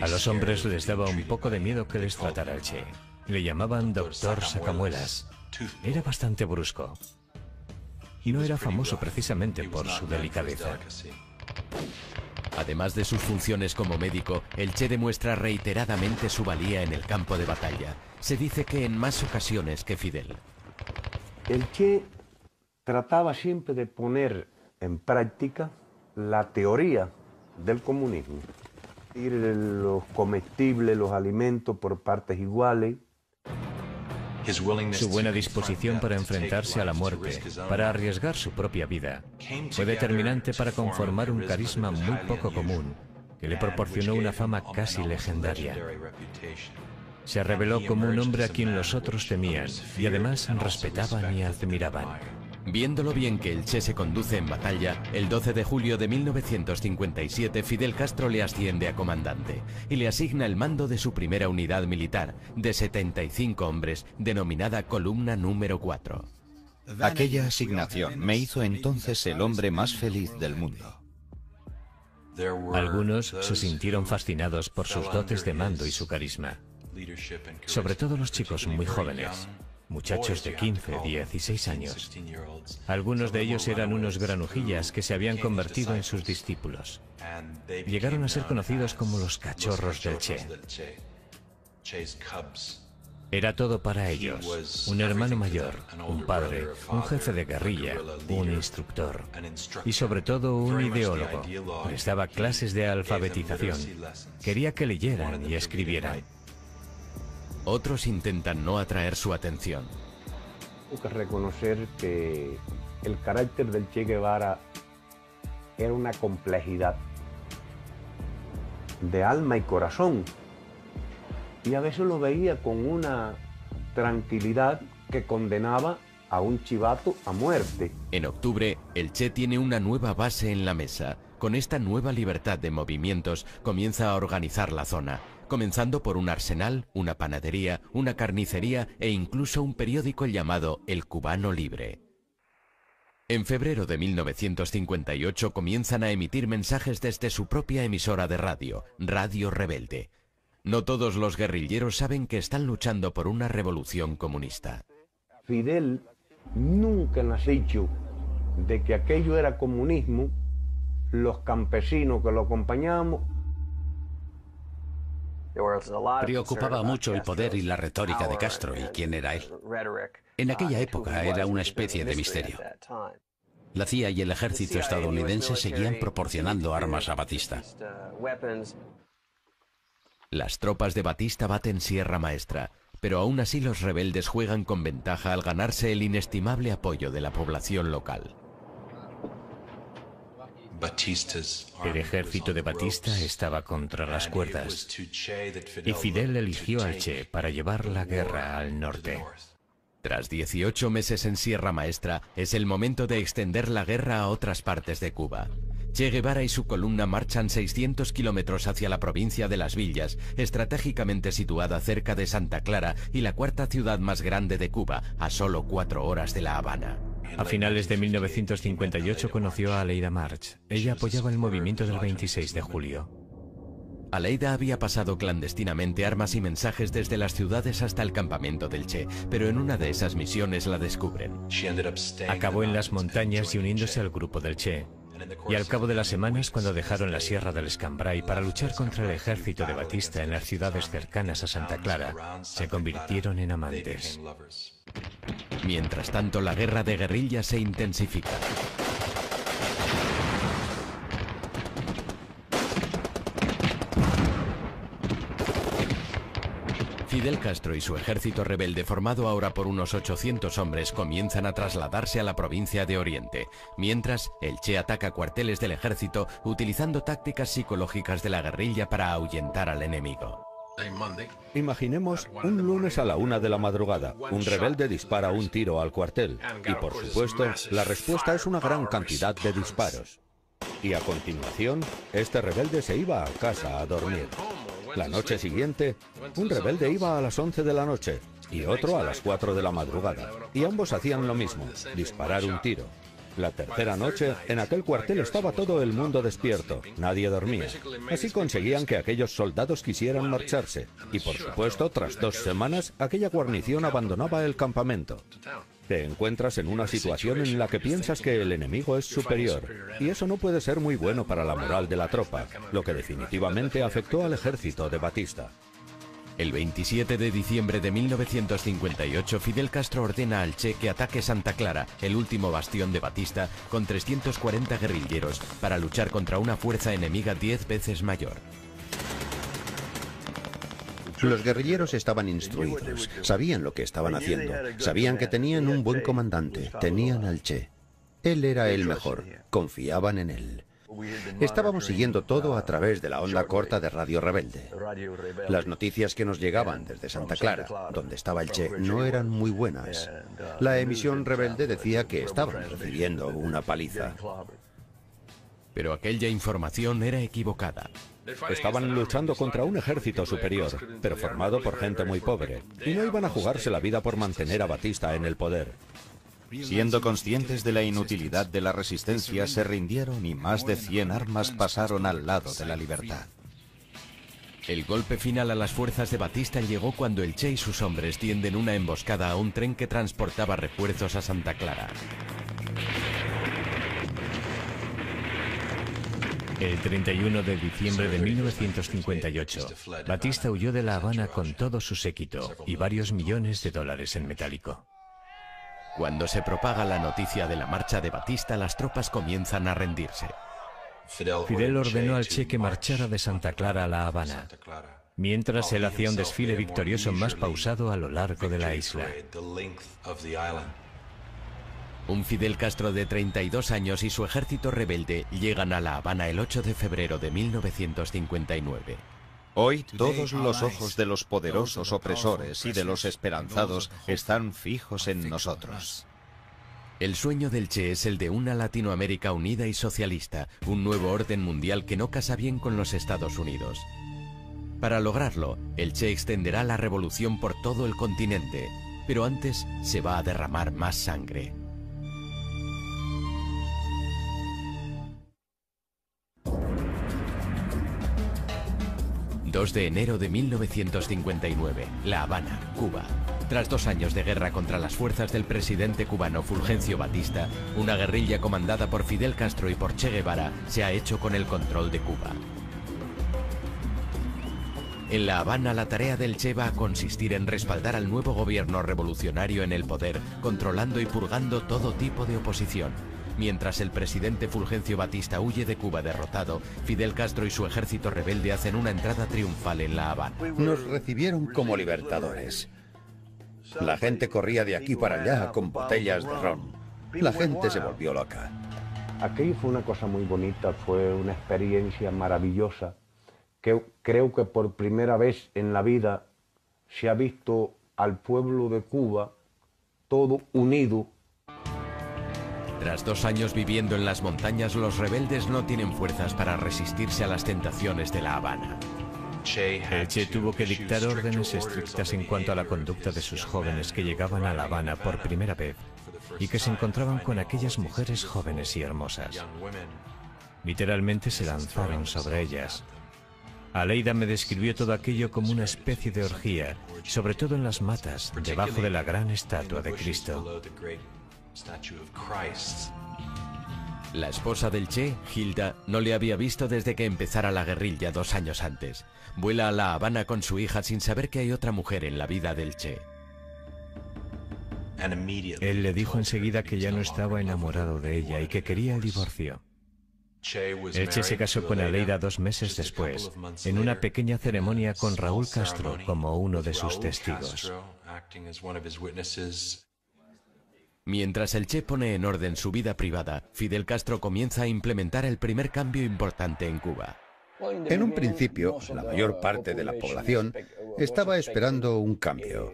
A los hombres les daba un poco de miedo que les tratara el Che. Le llamaban Doctor Sacamuelas. Era bastante brusco. Y no era famoso precisamente por su delicadeza.
Además de sus funciones como médico, el Che demuestra reiteradamente su valía en el campo de batalla. Se dice que en más ocasiones que Fidel.
El Che trataba siempre de poner en práctica la teoría del comunismo. Ir los comestibles, los alimentos por partes iguales.
Su buena disposición para enfrentarse a la muerte, para arriesgar su propia vida, fue determinante para conformar un carisma muy poco común que le proporcionó una fama casi legendaria. Se reveló como un hombre a quien los otros temían y además respetaban y admiraban.
Viendo lo bien que el Che se conduce en batalla, el 12 de julio de 1957 Fidel Castro le asciende a comandante y le asigna el mando de su primera unidad militar, de 75 hombres, denominada Columna número 4.
Aquella asignación me hizo entonces el hombre más feliz del mundo.
Algunos se sintieron fascinados por sus dotes de mando y su carisma, sobre todo los chicos muy jóvenes muchachos de 15, 16 años. Algunos de ellos eran unos granujillas que se habían convertido en sus discípulos. Llegaron a ser conocidos como los cachorros del Che. Era todo para ellos, un hermano mayor, un padre, un jefe de guerrilla, un instructor y sobre todo un ideólogo. Les daba clases de alfabetización. Quería que leyeran y escribieran.
Otros intentan no atraer su atención.
Tengo que reconocer que el carácter del Che Guevara era una complejidad de alma y corazón. Y a veces lo veía con una tranquilidad que condenaba a un chivato a muerte.
En octubre, el Che tiene una nueva base en la mesa. Con esta nueva libertad de movimientos comienza a organizar la zona comenzando por un arsenal, una panadería, una carnicería e incluso un periódico llamado El Cubano Libre. En febrero de 1958 comienzan a emitir mensajes desde su propia emisora de radio, Radio Rebelde. No todos los guerrilleros saben que están luchando por una revolución comunista.
Fidel nunca nos ha dicho de que aquello era comunismo, los campesinos que lo acompañábamos
Preocupaba mucho el poder y la retórica de Castro y quién era él. En aquella época era una especie de misterio. La CIA y el ejército estadounidense seguían proporcionando armas a Batista.
Las tropas de Batista baten Sierra Maestra, pero aún así los rebeldes juegan con ventaja al ganarse el inestimable apoyo de la población local.
El ejército de Batista estaba contra las cuerdas y Fidel eligió al Che para llevar la guerra al norte.
Tras 18 meses en Sierra Maestra, es el momento de extender la guerra a otras partes de Cuba. Che Guevara y su columna marchan 600 kilómetros hacia la provincia de Las Villas, estratégicamente situada cerca de Santa Clara y la cuarta ciudad más grande de Cuba, a solo cuatro horas de La Habana.
A finales de 1958 conoció a Aleida March. Ella apoyaba el movimiento del 26 de julio.
Aleida había pasado clandestinamente armas y mensajes desde las ciudades hasta el campamento del Che, pero en una de esas misiones la descubren.
Acabó en las montañas y uniéndose al grupo del Che. Y al cabo de las semanas, cuando dejaron la Sierra del Escambray para luchar contra el ejército de Batista en las ciudades cercanas a Santa Clara, se convirtieron en amantes.
Mientras tanto, la guerra de guerrilla se intensifica. Fidel Castro y su ejército rebelde, formado ahora por unos 800 hombres, comienzan a trasladarse a la provincia de Oriente, mientras el Che ataca cuarteles del ejército utilizando tácticas psicológicas de la guerrilla para ahuyentar al enemigo.
Imaginemos un lunes a la una de la madrugada, un rebelde dispara un tiro al cuartel y por supuesto la respuesta es una gran cantidad de disparos. Y a continuación, este rebelde se iba a casa a dormir. La noche siguiente, un rebelde iba a las 11 de la noche y otro a las 4 de la madrugada. Y ambos hacían lo mismo, disparar un tiro. La tercera noche, en aquel cuartel estaba todo el mundo despierto, nadie dormía. Así conseguían que aquellos soldados quisieran marcharse. Y por supuesto, tras dos semanas, aquella guarnición abandonaba el campamento. Te encuentras en una situación en la que piensas que el enemigo es superior, y eso no puede ser muy bueno para la moral de la tropa, lo que definitivamente afectó al ejército de Batista.
El 27 de diciembre de 1958, Fidel Castro ordena al Che que ataque Santa Clara, el último bastión de Batista, con 340 guerrilleros, para luchar contra una fuerza enemiga 10 veces mayor.
Los guerrilleros estaban instruidos, sabían lo que estaban haciendo, sabían que tenían un buen comandante, tenían al Che. Él era el mejor, confiaban en él. Estábamos siguiendo todo a través de la onda corta de Radio Rebelde. Las noticias que nos llegaban desde Santa Clara, donde estaba el Che, no eran muy buenas. La emisión rebelde decía que estaban recibiendo una paliza.
Pero aquella información era equivocada.
Estaban luchando contra un ejército superior, pero formado por gente muy pobre, y no iban a jugarse la vida por mantener a Batista en el poder.
Siendo conscientes de la inutilidad de la resistencia, se rindieron y más de 100 armas pasaron al lado de la libertad.
El golpe final a las fuerzas de Batista llegó cuando el Che y sus hombres tienden una emboscada a un tren que transportaba refuerzos a Santa Clara.
El 31 de diciembre de 1958, Batista huyó de La Habana con todo su séquito y varios millones de dólares en metálico.
Cuando se propaga la noticia de la marcha de Batista, las tropas comienzan a rendirse.
Fidel ordenó al Che que marchara de Santa Clara a La Habana, mientras él hacía un desfile victorioso más pausado a lo largo de la isla.
Un Fidel Castro de 32 años y su ejército rebelde llegan a La Habana el 8 de febrero de 1959.
Hoy todos los ojos de los poderosos opresores y de los esperanzados están fijos en nosotros.
El sueño del Che es el de una Latinoamérica unida y socialista, un nuevo orden mundial que no casa bien con los Estados Unidos. Para lograrlo, el Che extenderá la revolución por todo el continente, pero antes se va a derramar más sangre. 2 de enero de 1959, La Habana, Cuba. Tras dos años de guerra contra las fuerzas del presidente cubano Fulgencio Batista, una guerrilla comandada por Fidel Castro y por Che Guevara se ha hecho con el control de Cuba. En La Habana la tarea del Che va a consistir en respaldar al nuevo gobierno revolucionario en el poder, controlando y purgando todo tipo de oposición. Mientras el presidente Fulgencio Batista huye de Cuba derrotado, Fidel Castro y su ejército rebelde hacen una entrada triunfal en La Habana.
Nos recibieron como libertadores. La gente corría de aquí para allá con botellas de ron. La gente se volvió loca.
Aquello fue una cosa muy bonita, fue una experiencia maravillosa, que creo que por primera vez en la vida se ha visto al pueblo de Cuba todo unido.
Tras dos años viviendo en las montañas, los rebeldes no tienen fuerzas para resistirse a las tentaciones de La Habana.
Che tuvo que dictar órdenes estrictas en cuanto a la conducta de sus jóvenes que llegaban a La Habana por primera vez y que se encontraban con aquellas mujeres jóvenes y hermosas. Literalmente se lanzaron sobre ellas. Aleida me describió todo aquello como una especie de orgía, sobre todo en las matas, debajo de la gran estatua de Cristo.
La esposa del Che, Hilda, no le había visto desde que empezara la guerrilla dos años antes. Vuela a La Habana con su hija sin saber que hay otra mujer en la vida del Che.
Él le dijo enseguida que ya no estaba enamorado de ella y que quería el divorcio. El Che se casó con Aleida dos meses después, en una pequeña ceremonia con Raúl Castro como uno de sus testigos.
Mientras el Che pone en orden su vida privada, Fidel Castro comienza a implementar el primer cambio importante en Cuba.
En un principio, la mayor parte de la población estaba esperando un cambio.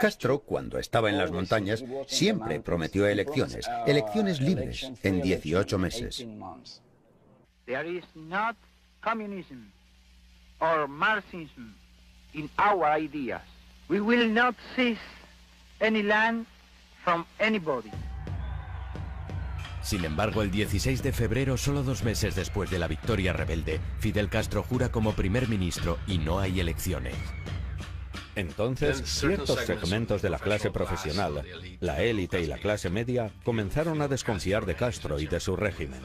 Castro, cuando estaba en las montañas, siempre prometió elecciones, elecciones libres, en 18 meses.
Any land from anybody.
Sin embargo, el 16 de febrero, solo dos meses después de la victoria rebelde, Fidel Castro jura como primer ministro y no hay elecciones.
Entonces, ciertos segmentos de la clase profesional, la élite y la clase media, comenzaron a desconfiar de Castro y de su régimen.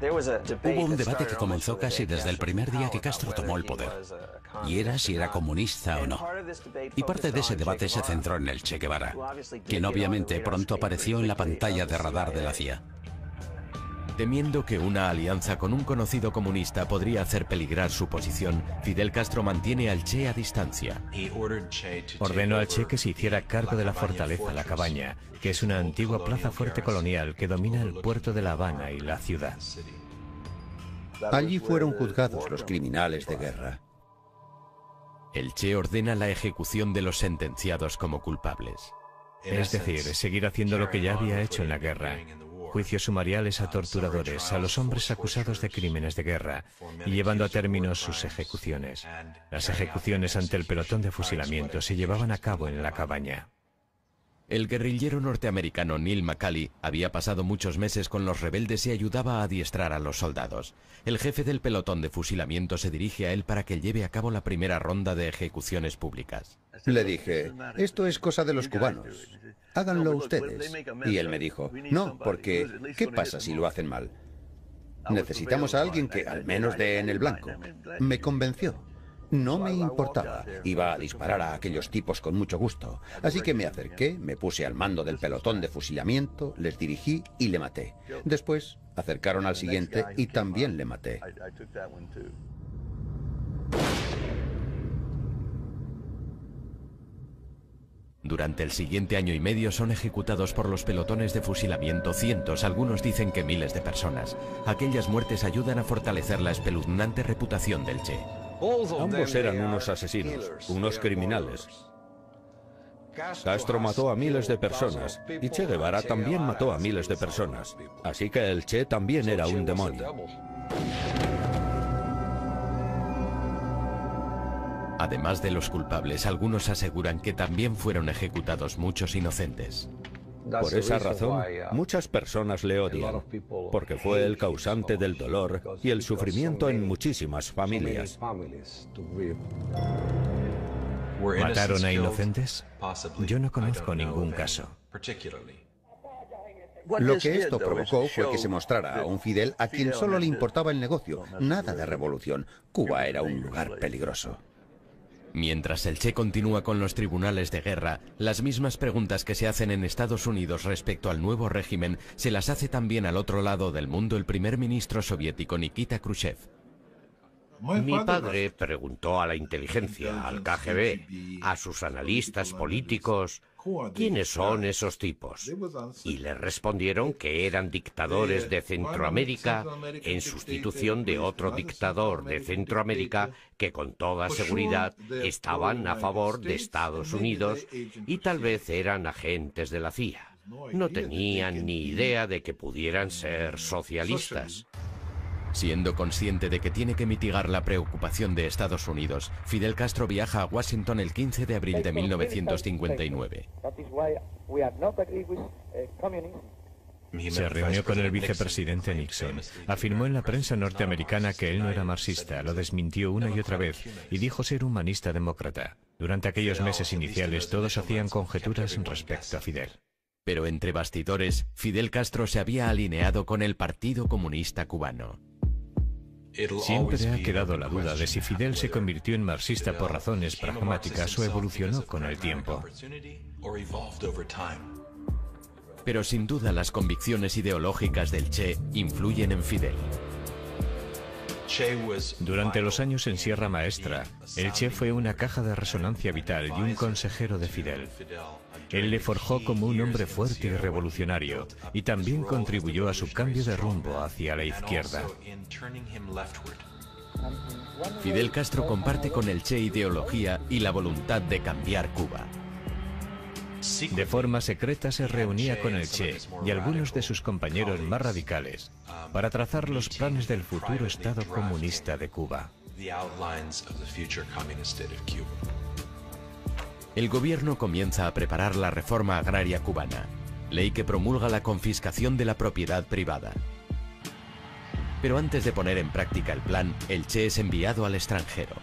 Hubo un debate que comenzó casi desde el primer día que Castro tomó el poder, y era si era comunista o no. Y parte de ese debate se centró en el Che Guevara, quien obviamente pronto apareció en la pantalla de radar de la CIA.
Temiendo que una alianza con un conocido comunista podría hacer peligrar su posición, Fidel Castro mantiene al Che a distancia.
Ordenó al Che que se hiciera cargo de la fortaleza La Cabaña, que es una antigua plaza fuerte colonial que domina el puerto de La Habana y la ciudad.
Allí fueron juzgados los criminales de guerra.
El Che ordena la ejecución de los sentenciados como culpables.
Es decir, seguir haciendo lo que ya había hecho en la guerra, juicios sumariales a torturadores, a los hombres acusados de crímenes de guerra y llevando a término sus ejecuciones. Las ejecuciones ante el pelotón de fusilamiento se llevaban a cabo en la cabaña.
El guerrillero norteamericano Neil McCauley había pasado muchos meses con los rebeldes y ayudaba a adiestrar a los soldados. El jefe del pelotón de fusilamiento se dirige a él para que lleve a cabo la primera ronda de ejecuciones públicas.
Le dije, esto es cosa de los cubanos. Háganlo ustedes. Y él me dijo, no, porque ¿qué pasa si lo hacen mal? Necesitamos a alguien que al menos dé en el blanco. Me convenció. No me importaba. Iba a disparar a aquellos tipos con mucho gusto. Así que me acerqué, me puse al mando del pelotón de fusilamiento, les dirigí y le maté. Después acercaron al siguiente y también le maté.
Durante el siguiente año y medio son ejecutados por los pelotones de fusilamiento cientos, algunos dicen que miles de personas. Aquellas muertes ayudan a fortalecer la espeluznante reputación del Che.
Ambos eran unos asesinos, unos criminales. Castro mató a miles de personas y Che Guevara también mató a miles de personas. Así que el Che también era un demonio.
Además de los culpables, algunos aseguran que también fueron ejecutados muchos inocentes.
Por esa razón, muchas personas le odian, porque fue el causante del dolor y el sufrimiento en muchísimas familias.
¿Mataron a inocentes? Yo no conozco ningún caso.
Lo que esto provocó fue que se mostrara a un Fidel a quien solo le importaba el negocio, nada de revolución. Cuba era un lugar peligroso.
Mientras el Che continúa con los tribunales de guerra, las mismas preguntas que se hacen en Estados Unidos respecto al nuevo régimen se las hace también al otro lado del mundo el primer ministro soviético Nikita Khrushchev.
Mi padre preguntó a la inteligencia, al KGB, a sus analistas políticos, ¿quiénes son esos tipos? Y le respondieron que eran dictadores de Centroamérica en sustitución de otro dictador de Centroamérica que con toda seguridad estaban a favor de Estados Unidos y tal vez eran agentes de la CIA. No tenían ni idea de que pudieran ser socialistas.
Siendo consciente de que tiene que mitigar la preocupación de Estados Unidos, Fidel Castro viaja a Washington el 15 de abril de 1959.
Se reunió con el vicepresidente Nixon. Afirmó en la prensa norteamericana que él no era marxista, lo desmintió una y otra vez y dijo ser humanista demócrata. Durante aquellos meses iniciales todos hacían conjeturas respecto a Fidel.
Pero entre bastidores, Fidel Castro se había alineado con el Partido Comunista Cubano.
Siempre ha quedado la duda de si Fidel se convirtió en marxista por razones pragmáticas o evolucionó con el tiempo.
Pero sin duda las convicciones ideológicas del Che influyen en Fidel.
Durante los años en Sierra Maestra, el Che fue una caja de resonancia vital y un consejero de Fidel. Él le forjó como un hombre fuerte y revolucionario y también contribuyó a su cambio de rumbo hacia la izquierda.
Fidel Castro comparte con el Che ideología y la voluntad de cambiar Cuba.
De forma secreta se reunía con el Che y algunos de sus compañeros más radicales para trazar los planes del futuro Estado comunista de Cuba.
El gobierno comienza a preparar la reforma agraria cubana, ley que promulga la confiscación de la propiedad privada. Pero antes de poner en práctica el plan, el Che es enviado al extranjero.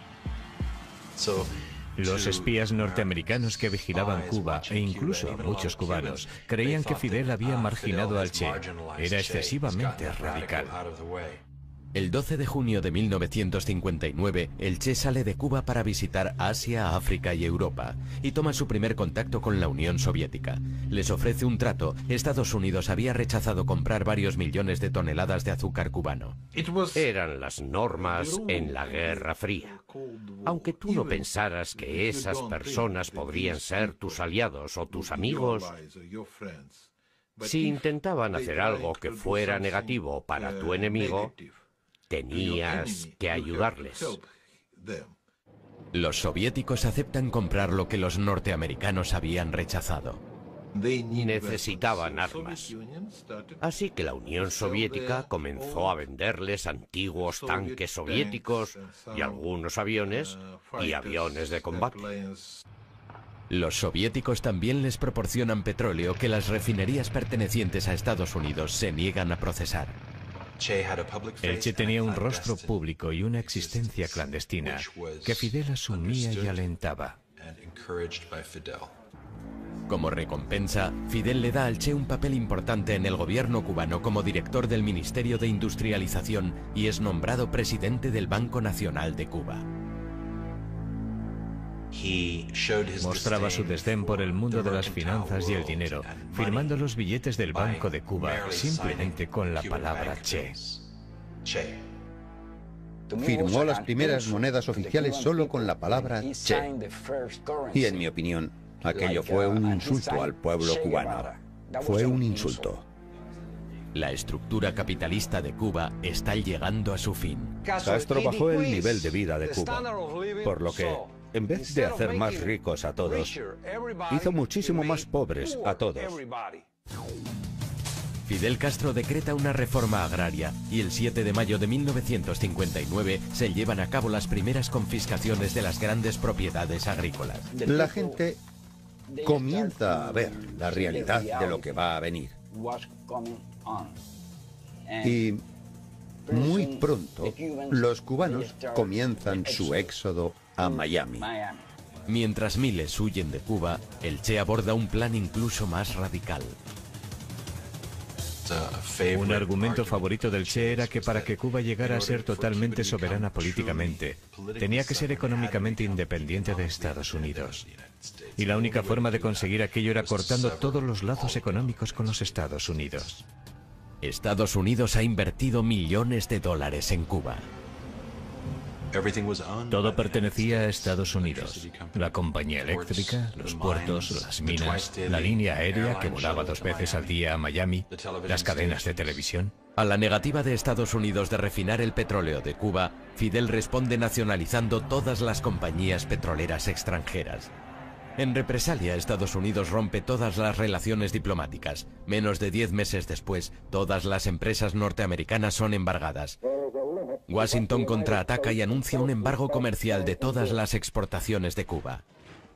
Los espías norteamericanos que vigilaban Cuba, e incluso muchos cubanos, creían que Fidel había marginado al Che. Era excesivamente radical.
El 12 de junio de 1959, el Che sale de Cuba para visitar Asia, África y Europa y toma su primer contacto con la Unión Soviética. Les ofrece un trato. Estados Unidos había rechazado comprar varios millones de toneladas de azúcar cubano.
Eran las normas en la Guerra Fría. Aunque tú no pensaras que esas personas podrían ser tus aliados o tus amigos, si intentaban hacer algo que fuera negativo para tu enemigo, Tenías que ayudarles.
Los soviéticos aceptan comprar lo que los norteamericanos habían rechazado.
Necesitaban armas. Así que la Unión Soviética comenzó a venderles antiguos tanques soviéticos y algunos aviones y aviones de combate.
Los soviéticos también les proporcionan petróleo que las refinerías pertenecientes a Estados Unidos se niegan a procesar.
El Che tenía un rostro público y una existencia clandestina que Fidel asumía y alentaba.
Como recompensa, Fidel le da al Che un papel importante en el gobierno cubano como director del Ministerio de Industrialización y es nombrado presidente del Banco Nacional de Cuba.
Mostraba su desdén por el mundo de las finanzas y el dinero, firmando los billetes del Banco de Cuba simplemente con la palabra Che.
Firmó las primeras monedas oficiales solo con la palabra Che. Y en mi opinión, aquello fue un insulto al pueblo cubano. Fue un insulto.
La estructura capitalista de Cuba está llegando a su fin.
Castro bajó el nivel de vida de Cuba, por lo que en vez de hacer más ricos a todos, hizo muchísimo más pobres a todos.
Fidel Castro decreta una reforma agraria y el 7 de mayo de 1959 se llevan a cabo las primeras confiscaciones de las grandes propiedades agrícolas.
La gente comienza a ver la realidad de lo que va a venir. Y muy pronto los cubanos comienzan su éxodo a Miami.
Mientras miles huyen de Cuba, el Che aborda un plan incluso más radical.
Un argumento favorito del Che era que para que Cuba llegara a ser totalmente soberana políticamente, tenía que ser económicamente independiente de Estados Unidos. Y la única forma de conseguir aquello era cortando todos los lazos económicos con los Estados Unidos.
Estados Unidos ha invertido millones de dólares en Cuba.
Todo pertenecía a Estados Unidos. La compañía eléctrica, los puertos, las minas, la línea aérea que volaba dos veces al día a Miami, las cadenas de televisión.
A la negativa de Estados Unidos de refinar el petróleo de Cuba, Fidel responde nacionalizando todas las compañías petroleras extranjeras. En represalia, Estados Unidos rompe todas las relaciones diplomáticas. Menos de diez meses después, todas las empresas norteamericanas son embargadas. Washington contraataca y anuncia un embargo comercial de todas las exportaciones de Cuba.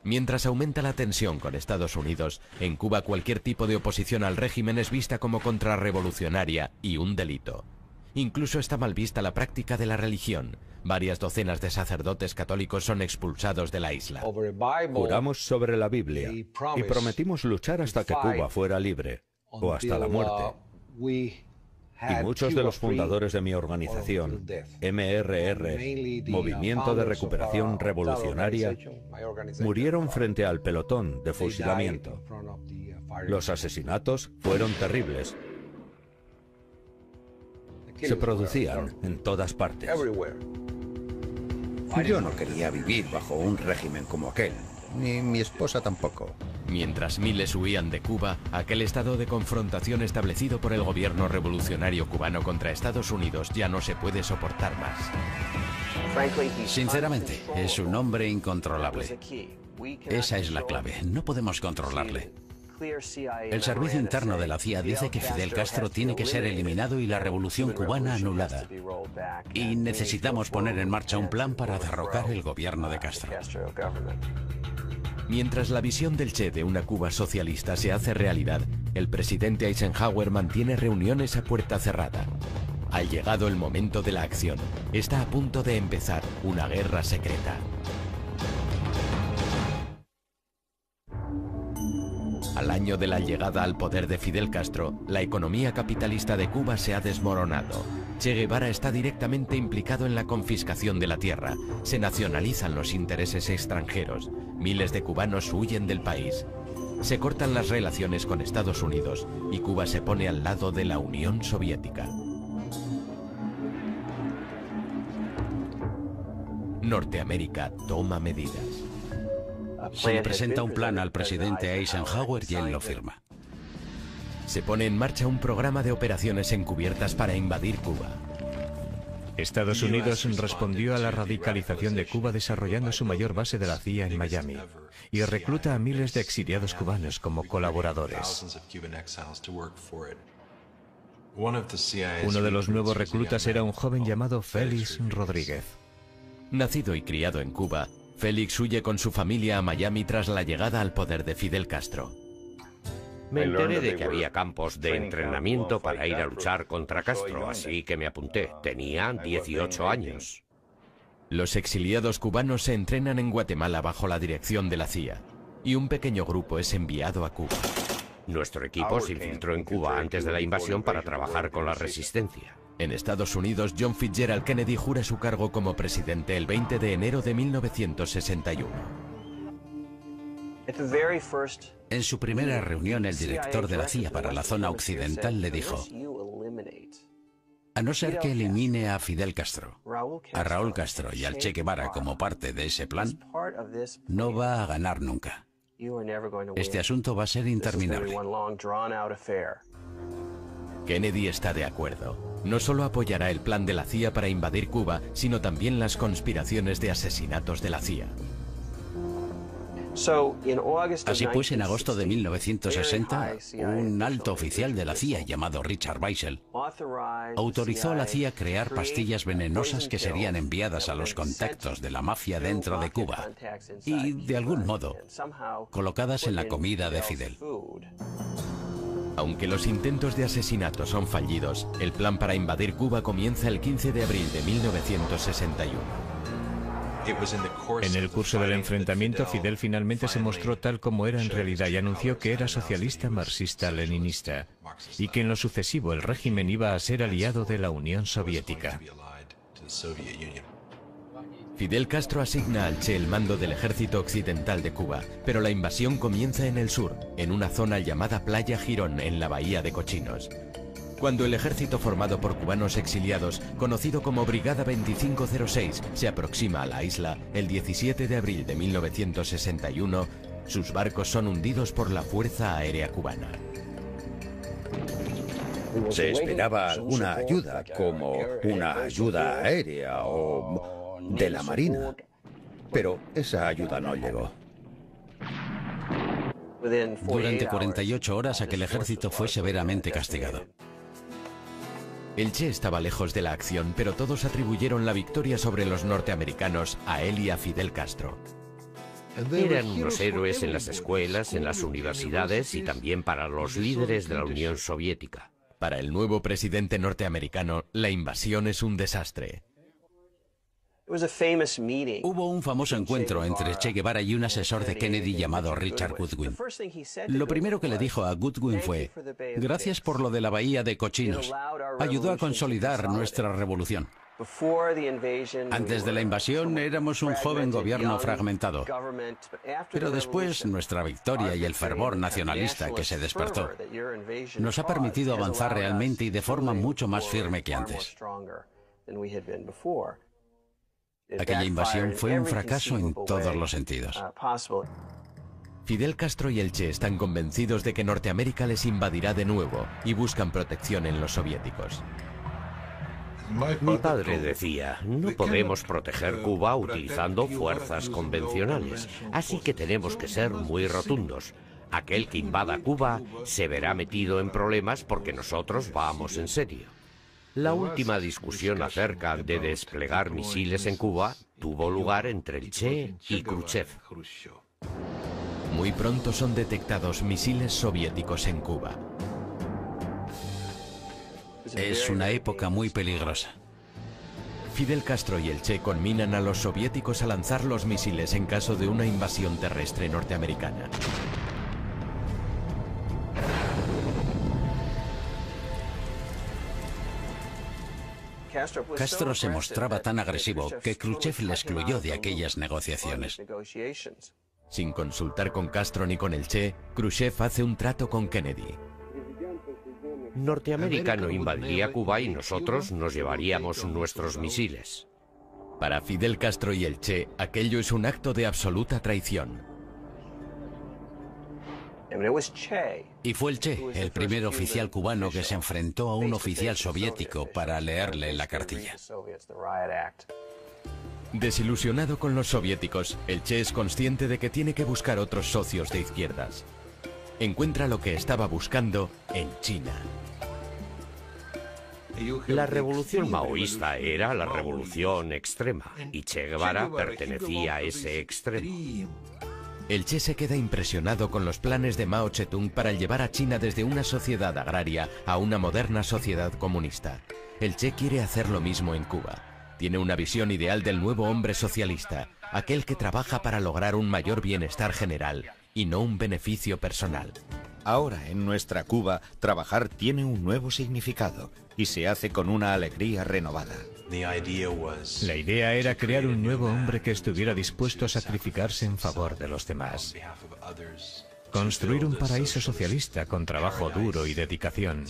Mientras aumenta la tensión con Estados Unidos, en Cuba cualquier tipo de oposición al régimen es vista como contrarrevolucionaria y un delito. Incluso está mal vista la práctica de la religión. Varias docenas de sacerdotes católicos son expulsados de la isla.
Juramos sobre la Biblia y prometimos luchar hasta que Cuba fuera libre, o hasta la muerte. Y muchos de los fundadores de mi organización, MRR, Movimiento de Recuperación Revolucionaria, murieron frente al pelotón de fusilamiento. Los asesinatos fueron terribles. Se producían en todas partes.
Yo no quería vivir bajo un régimen como aquel, ni mi esposa tampoco.
Mientras miles huían de Cuba, aquel estado de confrontación establecido por el gobierno revolucionario cubano contra Estados Unidos ya no se puede soportar más.
Sinceramente, es un hombre incontrolable. Esa es la clave. No podemos controlarle. El servicio interno de la CIA dice que Fidel Castro tiene que ser eliminado y la revolución cubana anulada. Y necesitamos poner en marcha un plan para derrocar el gobierno de Castro.
Mientras la visión del Che de una Cuba socialista se hace realidad, el presidente Eisenhower mantiene reuniones a puerta cerrada. Ha llegado el momento de la acción. Está a punto de empezar una guerra secreta. Al año de la llegada al poder de Fidel Castro, la economía capitalista de Cuba se ha desmoronado. Che Guevara está directamente implicado en la confiscación de la tierra. Se nacionalizan los intereses extranjeros. Miles de cubanos huyen del país. Se cortan las relaciones con Estados Unidos y Cuba se pone al lado de la Unión Soviética. Norteamérica toma medidas.
Se le presenta un plan al presidente Eisenhower y él lo firma.
Se pone en marcha un programa de operaciones encubiertas para invadir Cuba.
Estados Unidos respondió a la radicalización de Cuba desarrollando su mayor base de la CIA en Miami y recluta a miles de exiliados cubanos como colaboradores. Uno de los nuevos reclutas era un joven llamado Félix Rodríguez.
Nacido y criado en Cuba, Félix huye con su familia a Miami tras la llegada al poder de Fidel Castro.
Me enteré de que había campos de entrenamiento para ir a luchar contra Castro, así que me apunté. Tenía 18 años.
Los exiliados cubanos se entrenan en Guatemala bajo la dirección de la CIA y un pequeño grupo es enviado a Cuba.
Nuestro equipo se infiltró en Cuba antes de la invasión para trabajar con la resistencia.
En Estados Unidos, John Fitzgerald Kennedy jura su cargo como presidente el 20 de enero de 1961.
En su primera reunión, el director de la CIA para la zona occidental le dijo, a no ser que elimine a Fidel Castro, a Raúl Castro y al Che Guevara como parte de ese plan, no va a ganar nunca. Este asunto va a ser interminable.
Kennedy está de acuerdo. No solo apoyará el plan de la CIA para invadir Cuba, sino también las conspiraciones de asesinatos de la CIA.
Así pues, en agosto de 1960, un alto oficial de la CIA llamado Richard Weissel autorizó a la CIA crear pastillas venenosas que serían enviadas a los contactos de la mafia dentro de Cuba y, de algún modo, colocadas en la comida de Fidel.
Aunque los intentos de asesinato son fallidos, el plan para invadir Cuba comienza el 15 de abril de 1961.
En el curso del enfrentamiento, Fidel finalmente se mostró tal como era en realidad y anunció que era socialista marxista-leninista y que en lo sucesivo el régimen iba a ser aliado de la Unión Soviética.
Fidel Castro asigna al Che el mando del ejército occidental de Cuba, pero la invasión comienza en el sur, en una zona llamada Playa Girón, en la bahía de Cochinos. Cuando el ejército formado por cubanos exiliados, conocido como Brigada 2506, se aproxima a la isla el 17 de abril de 1961, sus barcos son hundidos por la Fuerza Aérea Cubana.
Se esperaba alguna ayuda, como una ayuda aérea o de la Marina. Pero esa ayuda no llegó.
Durante 48 horas aquel ejército fue severamente castigado.
El Che estaba lejos de la acción, pero todos atribuyeron la victoria sobre los norteamericanos a él y a Fidel Castro.
Eran unos héroes en las escuelas, en las universidades y también para los líderes de la Unión Soviética.
Para el nuevo presidente norteamericano, la invasión es un desastre.
Hubo un famoso encuentro entre Che Guevara y un asesor de Kennedy llamado Richard Goodwin. Lo primero que le dijo a Goodwin fue, gracias por lo de la bahía de cochinos. Ayudó a consolidar nuestra revolución. Antes de la invasión éramos un joven gobierno fragmentado, pero después nuestra victoria y el fervor nacionalista que se despertó nos ha permitido avanzar realmente y de forma mucho más firme que antes. Aquella invasión fue un fracaso en todos los sentidos.
Fidel Castro y el Che están convencidos de que Norteamérica les invadirá de nuevo y buscan protección en los soviéticos.
Mi padre decía, no podemos proteger Cuba utilizando fuerzas convencionales, así que tenemos que ser muy rotundos. Aquel que invada Cuba se verá metido en problemas porque nosotros vamos en serio. La última discusión acerca de desplegar misiles en Cuba tuvo lugar entre el Che y Khrushchev.
Muy pronto son detectados misiles soviéticos en Cuba.
Es una época muy peligrosa.
Fidel Castro y el Che conminan a los soviéticos a lanzar los misiles en caso de una invasión terrestre norteamericana.
Castro se mostraba tan agresivo que Khrushchev le excluyó de aquellas negociaciones.
Sin consultar con Castro ni con el Che, Khrushchev hace un trato con Kennedy.
Norteamérica no invadiría Cuba y nosotros nos llevaríamos nuestros misiles.
Para Fidel Castro y el Che, aquello es un acto de absoluta traición.
Y fue el Che, el primer oficial cubano que se enfrentó a un oficial soviético para leerle la cartilla.
Desilusionado con los soviéticos, el Che es consciente de que tiene que buscar otros socios de izquierdas. Encuentra lo que estaba buscando en China.
La revolución maoísta era la revolución extrema y Che Guevara pertenecía a ese extremo.
El Che se queda impresionado con los planes de Mao Zedong para llevar a China desde una sociedad agraria a una moderna sociedad comunista. El Che quiere hacer lo mismo en Cuba. Tiene una visión ideal del nuevo hombre socialista, aquel que trabaja para lograr un mayor bienestar general y no un beneficio personal.
Ahora en nuestra Cuba, trabajar tiene un nuevo significado y se hace con una alegría renovada.
La idea era crear un nuevo hombre que estuviera dispuesto a sacrificarse en favor de los demás. Construir un paraíso socialista con trabajo duro y dedicación.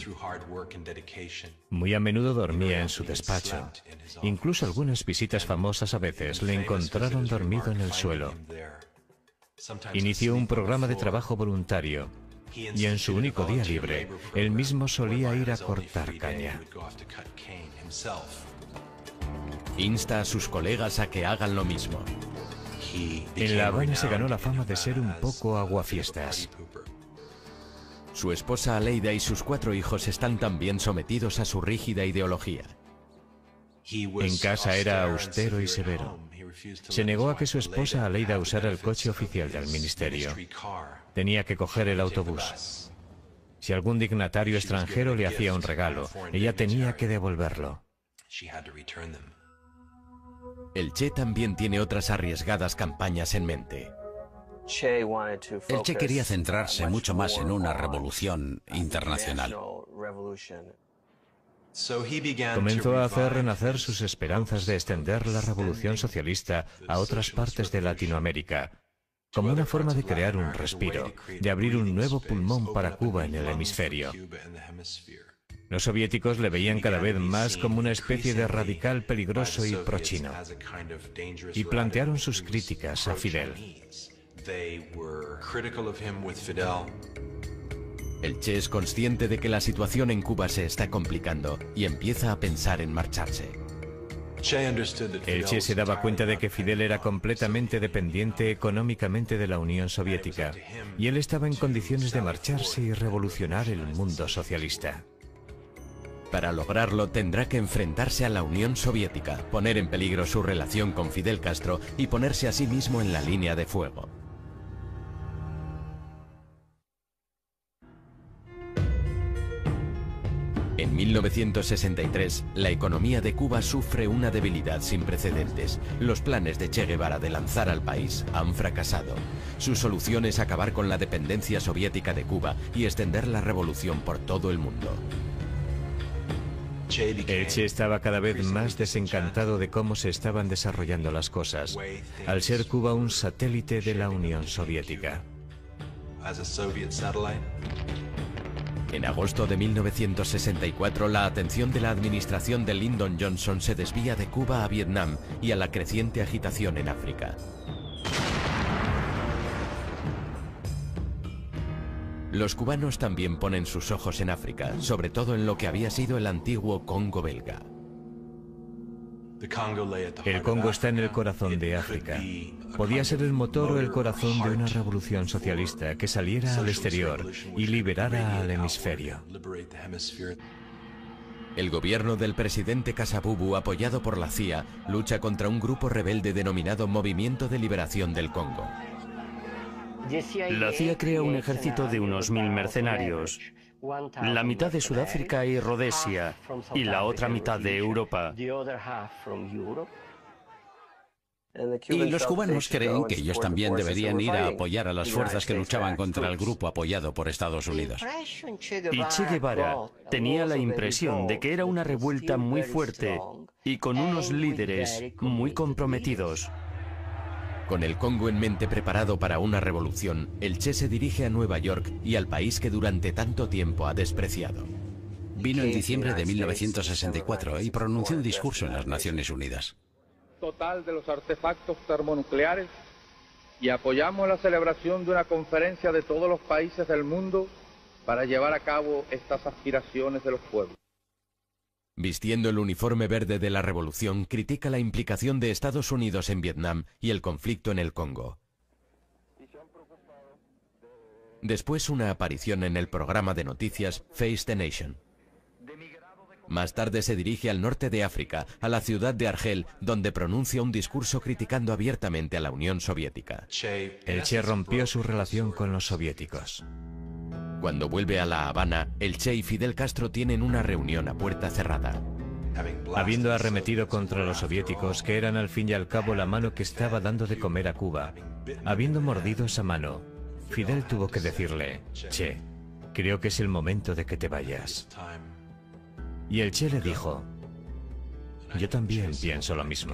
Muy a menudo dormía en su despacho. Incluso algunas visitas famosas a veces le encontraron dormido en el suelo. Inició un programa de trabajo voluntario y en su único día libre, él mismo solía ir a cortar caña.
Insta a sus colegas a que hagan lo mismo.
En La Habana se ganó la fama de ser un poco aguafiestas.
Su esposa Aleida y sus cuatro hijos están también sometidos a su rígida ideología.
En casa era austero y severo. Se negó a que su esposa Aleida usara el coche oficial del ministerio. Tenía que coger el autobús. Si algún dignatario extranjero le hacía un regalo, ella tenía que devolverlo.
El Che también tiene otras arriesgadas campañas en mente.
El Che quería centrarse mucho más en una revolución internacional.
Comenzó a hacer renacer sus esperanzas de extender la revolución socialista a otras partes de Latinoamérica, como una forma de crear un respiro, de abrir un nuevo pulmón para Cuba en el hemisferio. Los soviéticos le veían cada vez más como una especie de radical peligroso y prochino, y plantearon sus críticas a Fidel.
El Che es consciente de que la situación en Cuba se está complicando y empieza a pensar en marcharse.
El Che se daba cuenta de que Fidel era completamente dependiente económicamente de la Unión Soviética y él estaba en condiciones de marcharse y revolucionar el mundo socialista.
Para lograrlo tendrá que enfrentarse a la Unión Soviética, poner en peligro su relación con Fidel Castro y ponerse a sí mismo en la línea de fuego. En 1963, la economía de Cuba sufre una debilidad sin precedentes. Los planes de Che Guevara de lanzar al país han fracasado. Su solución es acabar con la dependencia soviética de Cuba y extender la revolución por todo el mundo.
El Che estaba cada vez más desencantado de cómo se estaban desarrollando las cosas, al ser Cuba un satélite de la Unión Soviética.
En agosto de 1964, la atención de la administración de Lyndon Johnson se desvía de Cuba a Vietnam y a la creciente agitación en África. Los cubanos también ponen sus ojos en África, sobre todo en lo que había sido el antiguo Congo belga.
El Congo está en el corazón de África. Podía ser el motor o el corazón de una revolución socialista que saliera al exterior y liberara al hemisferio.
El gobierno del presidente Kasabubu, apoyado por la CIA, lucha contra un grupo rebelde denominado Movimiento de Liberación del Congo.
La CIA crea un ejército de unos mil mercenarios, la mitad de Sudáfrica y Rhodesia y la otra mitad de Europa.
Y los cubanos creen que ellos también deberían ir a apoyar a las fuerzas que luchaban contra el grupo apoyado por Estados Unidos.
Y Che Guevara tenía la impresión de que era una revuelta muy fuerte y con unos líderes muy comprometidos.
Con el Congo en mente preparado para una revolución, el Che se dirige a Nueva York y al país que durante tanto tiempo ha despreciado.
Vino en diciembre de 1964 y pronunció un discurso en las Naciones Unidas.
Total de los artefactos termonucleares y apoyamos la celebración de una conferencia de todos los países del mundo para llevar a cabo estas aspiraciones de los pueblos.
Vistiendo el uniforme verde de la revolución, critica la implicación de Estados Unidos en Vietnam y el conflicto en el Congo. Después una aparición en el programa de noticias Face the Nation. Más tarde se dirige al norte de África, a la ciudad de Argel, donde pronuncia un discurso criticando abiertamente a la Unión Soviética.
El Che rompió su relación con los soviéticos.
Cuando vuelve a La Habana, el Che y Fidel Castro tienen una reunión a puerta cerrada.
Habiendo arremetido contra los soviéticos, que eran al fin y al cabo la mano que estaba dando de comer a Cuba, habiendo mordido esa mano, Fidel tuvo que decirle, Che, creo que es el momento de que te vayas. Y el Che le dijo, yo también pienso lo mismo.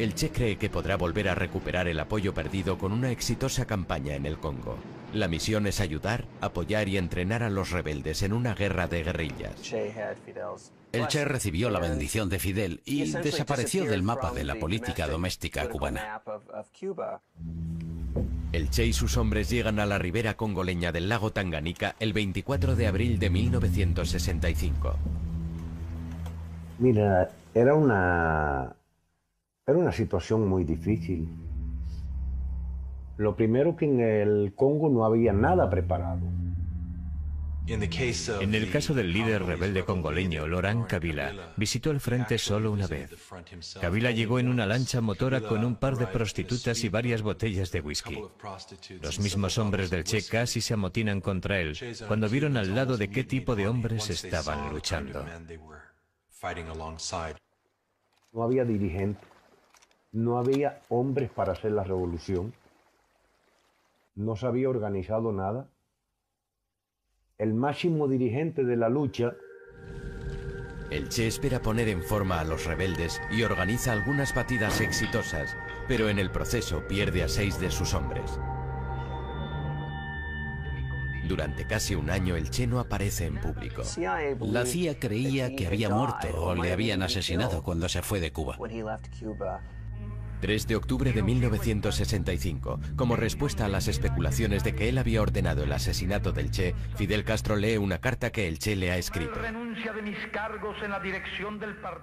El Che cree que podrá volver a recuperar el apoyo perdido con una exitosa campaña en el Congo. La misión es ayudar, apoyar y entrenar a los rebeldes en una guerra de guerrillas.
El Che recibió la bendición de Fidel y desapareció del mapa de la política doméstica cubana.
El Che y sus hombres llegan a la ribera congoleña del lago Tanganica el 24 de abril de 1965.
Mira, era una, era una situación muy difícil. Lo primero que en el Congo no había nada preparado.
En el caso del líder rebelde congoleño, Laurent Kabila, visitó el frente solo una vez. Kabila llegó en una lancha motora con un par de prostitutas y varias botellas de whisky. Los mismos hombres del Che casi se amotinan contra él cuando vieron al lado de qué tipo de hombres estaban luchando.
No había dirigentes, no había hombres para hacer la revolución, no se había organizado nada. El máximo dirigente de la lucha
el Che espera poner en forma a los rebeldes y organiza algunas batidas exitosas, pero en el proceso pierde a seis de sus hombres. Durante casi un año el Che no aparece en público.
La CIA creía que había muerto o le habían asesinado cuando se fue de Cuba.
3 de octubre de 1965. Como respuesta a las especulaciones de que él había ordenado el asesinato del Che, Fidel Castro lee una carta que el Che le ha escrito.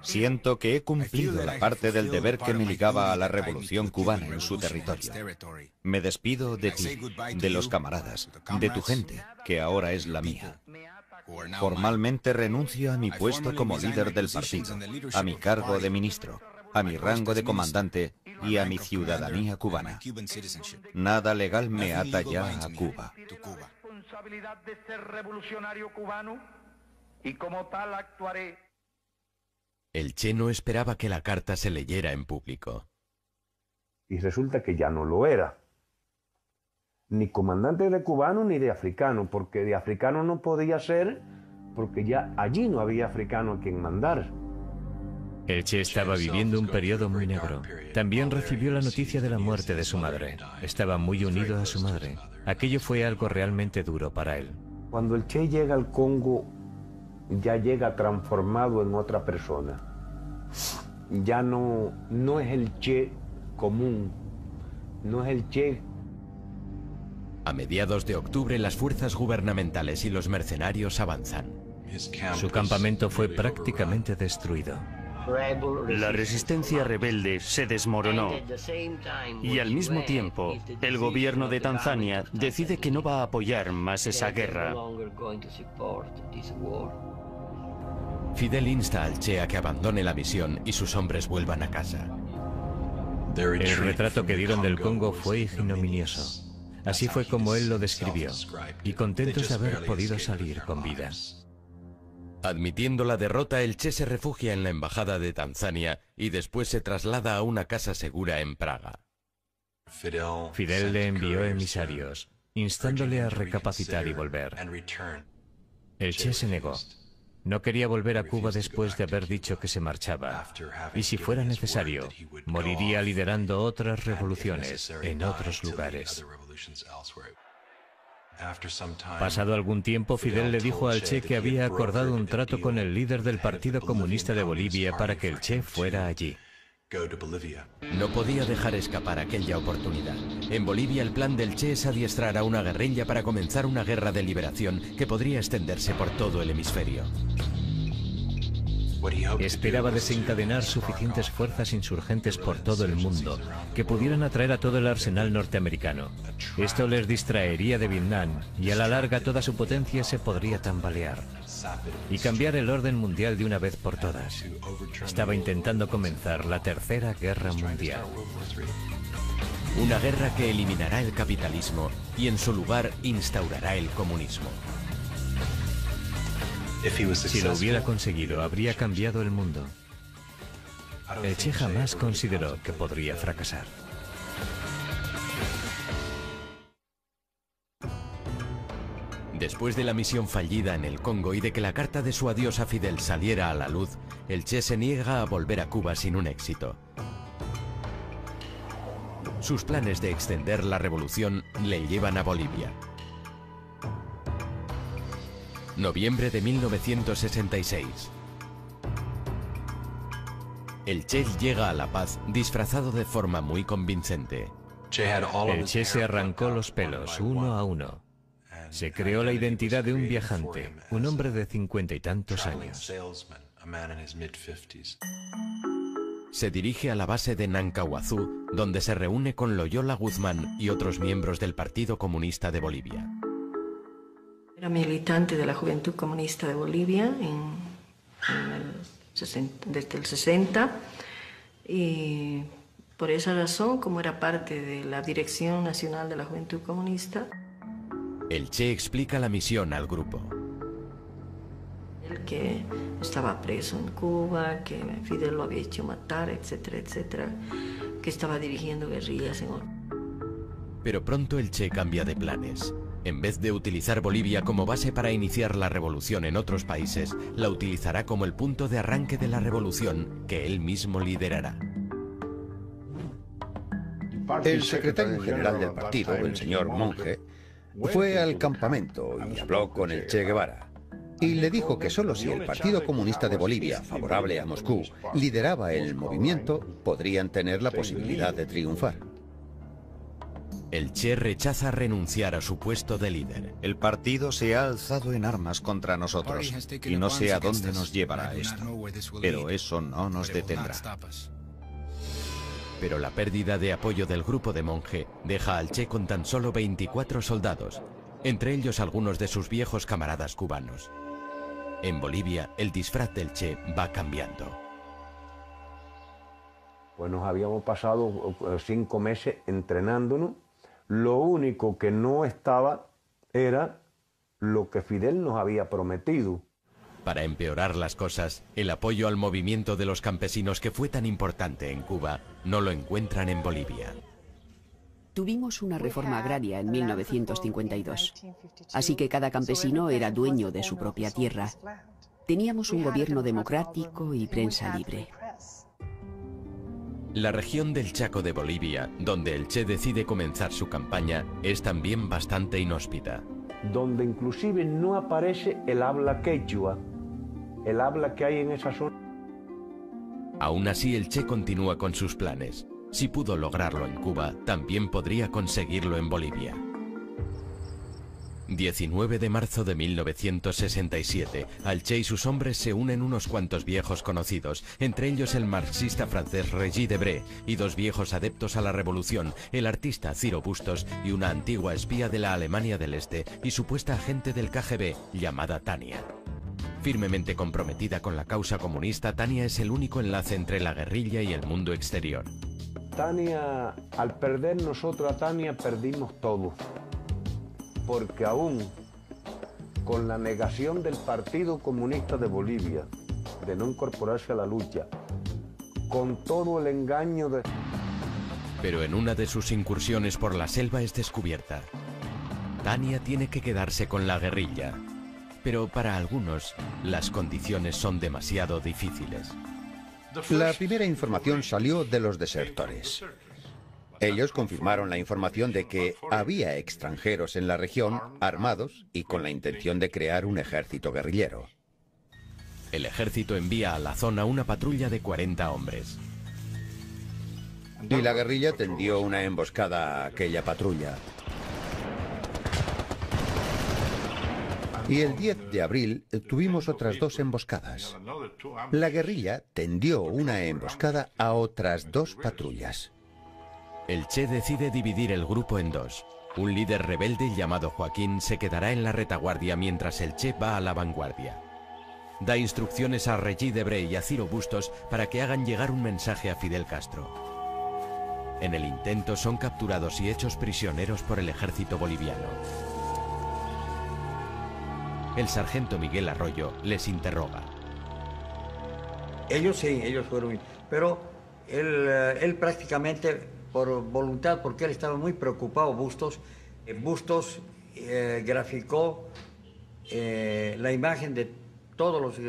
Siento que he cumplido la parte del deber que me ligaba a la revolución cubana en su territorio. Me despido de ti, de los camaradas, de tu gente, que ahora es la mía. Formalmente renuncio a mi puesto como líder del partido, a mi cargo de ministro, a mi rango de comandante y a mi ciudadanía cubana. Nada legal me ata ya a Cuba.
y como tal actuaré.
El Che no esperaba que la carta se leyera en público.
Y resulta que ya no lo era. Ni comandante de cubano ni de africano, porque de africano no podía ser, porque ya allí no había africano a quien mandar.
El Che estaba viviendo un periodo muy negro. También recibió la noticia de la muerte de su madre. Estaba muy unido a su madre. Aquello fue algo realmente duro para él.
Cuando el Che llega al Congo, ya llega transformado en otra persona. Ya no, no es el Che común, no es el Che
A mediados de octubre las fuerzas gubernamentales y los mercenarios avanzan.
Su campamento fue prácticamente destruido.
La resistencia rebelde se desmoronó y al mismo tiempo el gobierno de Tanzania decide que no va a apoyar más esa guerra.
Fidel insta al Che a que abandone la misión y sus hombres vuelvan a casa.
El retrato que dieron del Congo fue ignominioso. Así fue como él lo describió, y contentos de haber podido salir con vida.
Admitiendo la derrota, el Che se refugia en la embajada de Tanzania y después se traslada a una casa segura en Praga.
Fidel le envió emisarios, instándole a recapacitar y volver. El Che se negó. No quería volver a Cuba después de haber dicho que se marchaba. Y si fuera necesario, moriría liderando otras revoluciones en otros lugares. Pasado algún tiempo, Fidel le dijo al Che que había acordado un trato con el líder del Partido Comunista de Bolivia para que el Che fuera allí.
No podía dejar escapar aquella oportunidad. En Bolivia el plan del Che es adiestrar a una guerrilla para comenzar una guerra de liberación que podría extenderse por todo el hemisferio.
Esperaba desencadenar suficientes fuerzas insurgentes por todo el mundo que pudieran atraer a todo el arsenal norteamericano. Esto les distraería de Vietnam y a la larga toda su potencia se podría tambalear y cambiar el orden mundial de una vez por todas. Estaba intentando comenzar la Tercera Guerra Mundial.
Una guerra que eliminará el capitalismo y en su lugar instaurará el comunismo.
Si lo hubiera conseguido, habría cambiado el mundo. El Che jamás consideró que podría fracasar.
Después de la misión fallida en el Congo y de que la carta de su adiós a Fidel saliera a la luz, el Che se niega a volver a Cuba sin un éxito. Sus planes de extender la revolución le llevan a Bolivia. Noviembre de 1966. El Che llega a La Paz disfrazado de forma muy convincente.
El Che se arrancó los pelos uno a uno. Se creó la identidad de un viajante, un hombre de cincuenta y tantos años.
Se dirige a la base de Nancahuazú, donde se reúne con Loyola Guzmán y otros miembros del Partido Comunista de Bolivia.
Era militante de la Juventud Comunista de Bolivia en, en el 60 desde el 60 y por esa razón, como era parte de la Dirección Nacional de la Juventud Comunista,
El Che explica la misión al grupo.
Que estaba preso en Cuba, que Fidel lo había hecho matar, etcétera, etcétera, que estaba dirigiendo guerrillas en
Pero pronto el Che cambia de planes. En vez de utilizar Bolivia como base para iniciar la revolución en otros países, la utilizará como el punto de arranque de la revolución que él mismo liderará.
El secretario general del partido, el señor Monge, fue al campamento y habló con el Che Guevara. Y le dijo que solo si el Partido Comunista de Bolivia, favorable a Moscú, lideraba el movimiento, podrían tener la posibilidad de triunfar.
El Che rechaza renunciar a su puesto de líder.
El partido se ha alzado en armas contra nosotros y no sé a dónde nos llevará esto. Pero eso no nos detendrá.
Pero la pérdida de apoyo del grupo de monje deja al Che con tan solo 24 soldados, entre ellos algunos de sus viejos camaradas cubanos. En Bolivia, el disfraz del Che va cambiando.
Pues nos habíamos pasado eh, cinco meses entrenándonos lo único que no estaba era lo que Fidel nos había prometido.
Para empeorar las cosas, el apoyo al movimiento de los campesinos que fue tan importante en Cuba no lo encuentran en Bolivia.
Tuvimos una reforma agraria en 1952, así que cada campesino era dueño de su propia tierra. Teníamos un gobierno democrático y prensa libre.
La región del Chaco de Bolivia, donde el Che decide comenzar su campaña, es también bastante inhóspita.
Donde inclusive no aparece el habla quechua, el habla que hay en esa zona.
Aún así, el Che continúa con sus planes. Si pudo lograrlo en Cuba, también podría conseguirlo en Bolivia. 19 de marzo de 1967, al Che y sus hombres se unen unos cuantos viejos conocidos, entre ellos el marxista francés Regis Debré y dos viejos adeptos a la revolución, el artista Ciro Bustos y una antigua espía de la Alemania del Este y supuesta agente del KGB llamada Tania. Firmemente comprometida con la causa comunista, Tania es el único enlace entre la guerrilla y el mundo exterior.
Tania, al perder nosotros a Tania, perdimos todo porque aún con la negación del Partido Comunista de Bolivia de no incorporarse a la lucha, con todo el engaño de...
Pero en una de sus incursiones por la selva es descubierta. Tania tiene que quedarse con la guerrilla, pero para algunos las condiciones son demasiado difíciles.
La primera información salió de los desertores. Ellos confirmaron la información de que había extranjeros en la región armados y con la intención de crear un ejército guerrillero.
El ejército envía a la zona una patrulla de 40 hombres.
Y la guerrilla tendió una emboscada a aquella patrulla. Y el 10 de abril tuvimos otras dos emboscadas. La guerrilla tendió una emboscada a otras dos patrullas.
El Che decide dividir el grupo en dos. Un líder rebelde llamado Joaquín se quedará en la retaguardia mientras el Che va a la vanguardia. Da instrucciones a Regis Debré y a Ciro Bustos para que hagan llegar un mensaje a Fidel Castro. En el intento son capturados y hechos prisioneros por el ejército boliviano. El sargento Miguel Arroyo les interroga.
Ellos sí, ellos fueron... Pero él, eh, él prácticamente por voluntad, porque él estaba muy preocupado, Bustos. Eh, Bustos eh, graficó eh, la imagen de todos los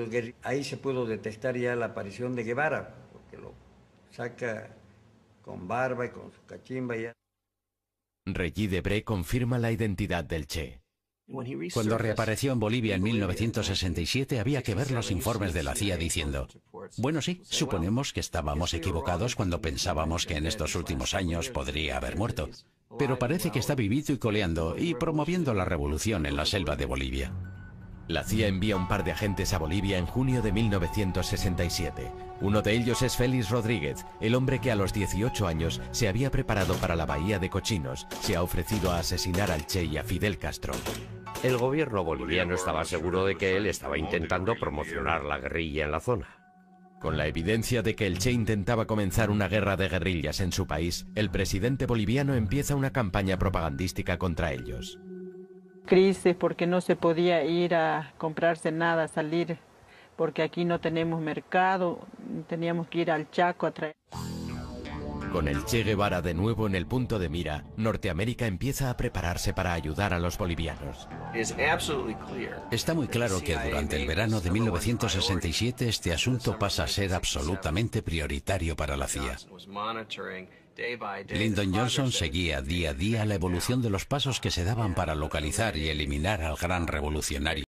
Ahí se pudo detectar ya la aparición de Guevara, porque lo saca con barba y con su cachimba ya.
Regis Debré confirma la identidad del Che.
Cuando reapareció en Bolivia en 1967 había que ver los informes de la CIA diciendo, bueno sí, suponemos que estábamos equivocados cuando pensábamos que en estos últimos años podría haber muerto, pero parece que está vivido y coleando y promoviendo la revolución en la selva de Bolivia.
La CIA envía un par de agentes a Bolivia en junio de 1967. Uno de ellos es Félix Rodríguez, el hombre que a los 18 años se había preparado para la Bahía de Cochinos. Se ha ofrecido a asesinar al Che y a Fidel Castro.
El gobierno boliviano estaba seguro de que él estaba intentando promocionar la guerrilla en la zona.
Con la evidencia de que el Che intentaba comenzar una guerra de guerrillas en su país, el presidente boliviano empieza una campaña propagandística contra ellos.
Crisis porque no se podía ir a comprarse nada, salir porque aquí no tenemos mercado, teníamos que ir al Chaco a traer.
Con el Che Guevara de nuevo en el punto de mira, Norteamérica empieza a prepararse para ayudar a los bolivianos.
Está muy claro que durante el verano de 1967 este asunto pasa a ser absolutamente prioritario para la CIA. Lyndon Johnson seguía día a día la evolución de los pasos que se daban para localizar y eliminar al gran revolucionario.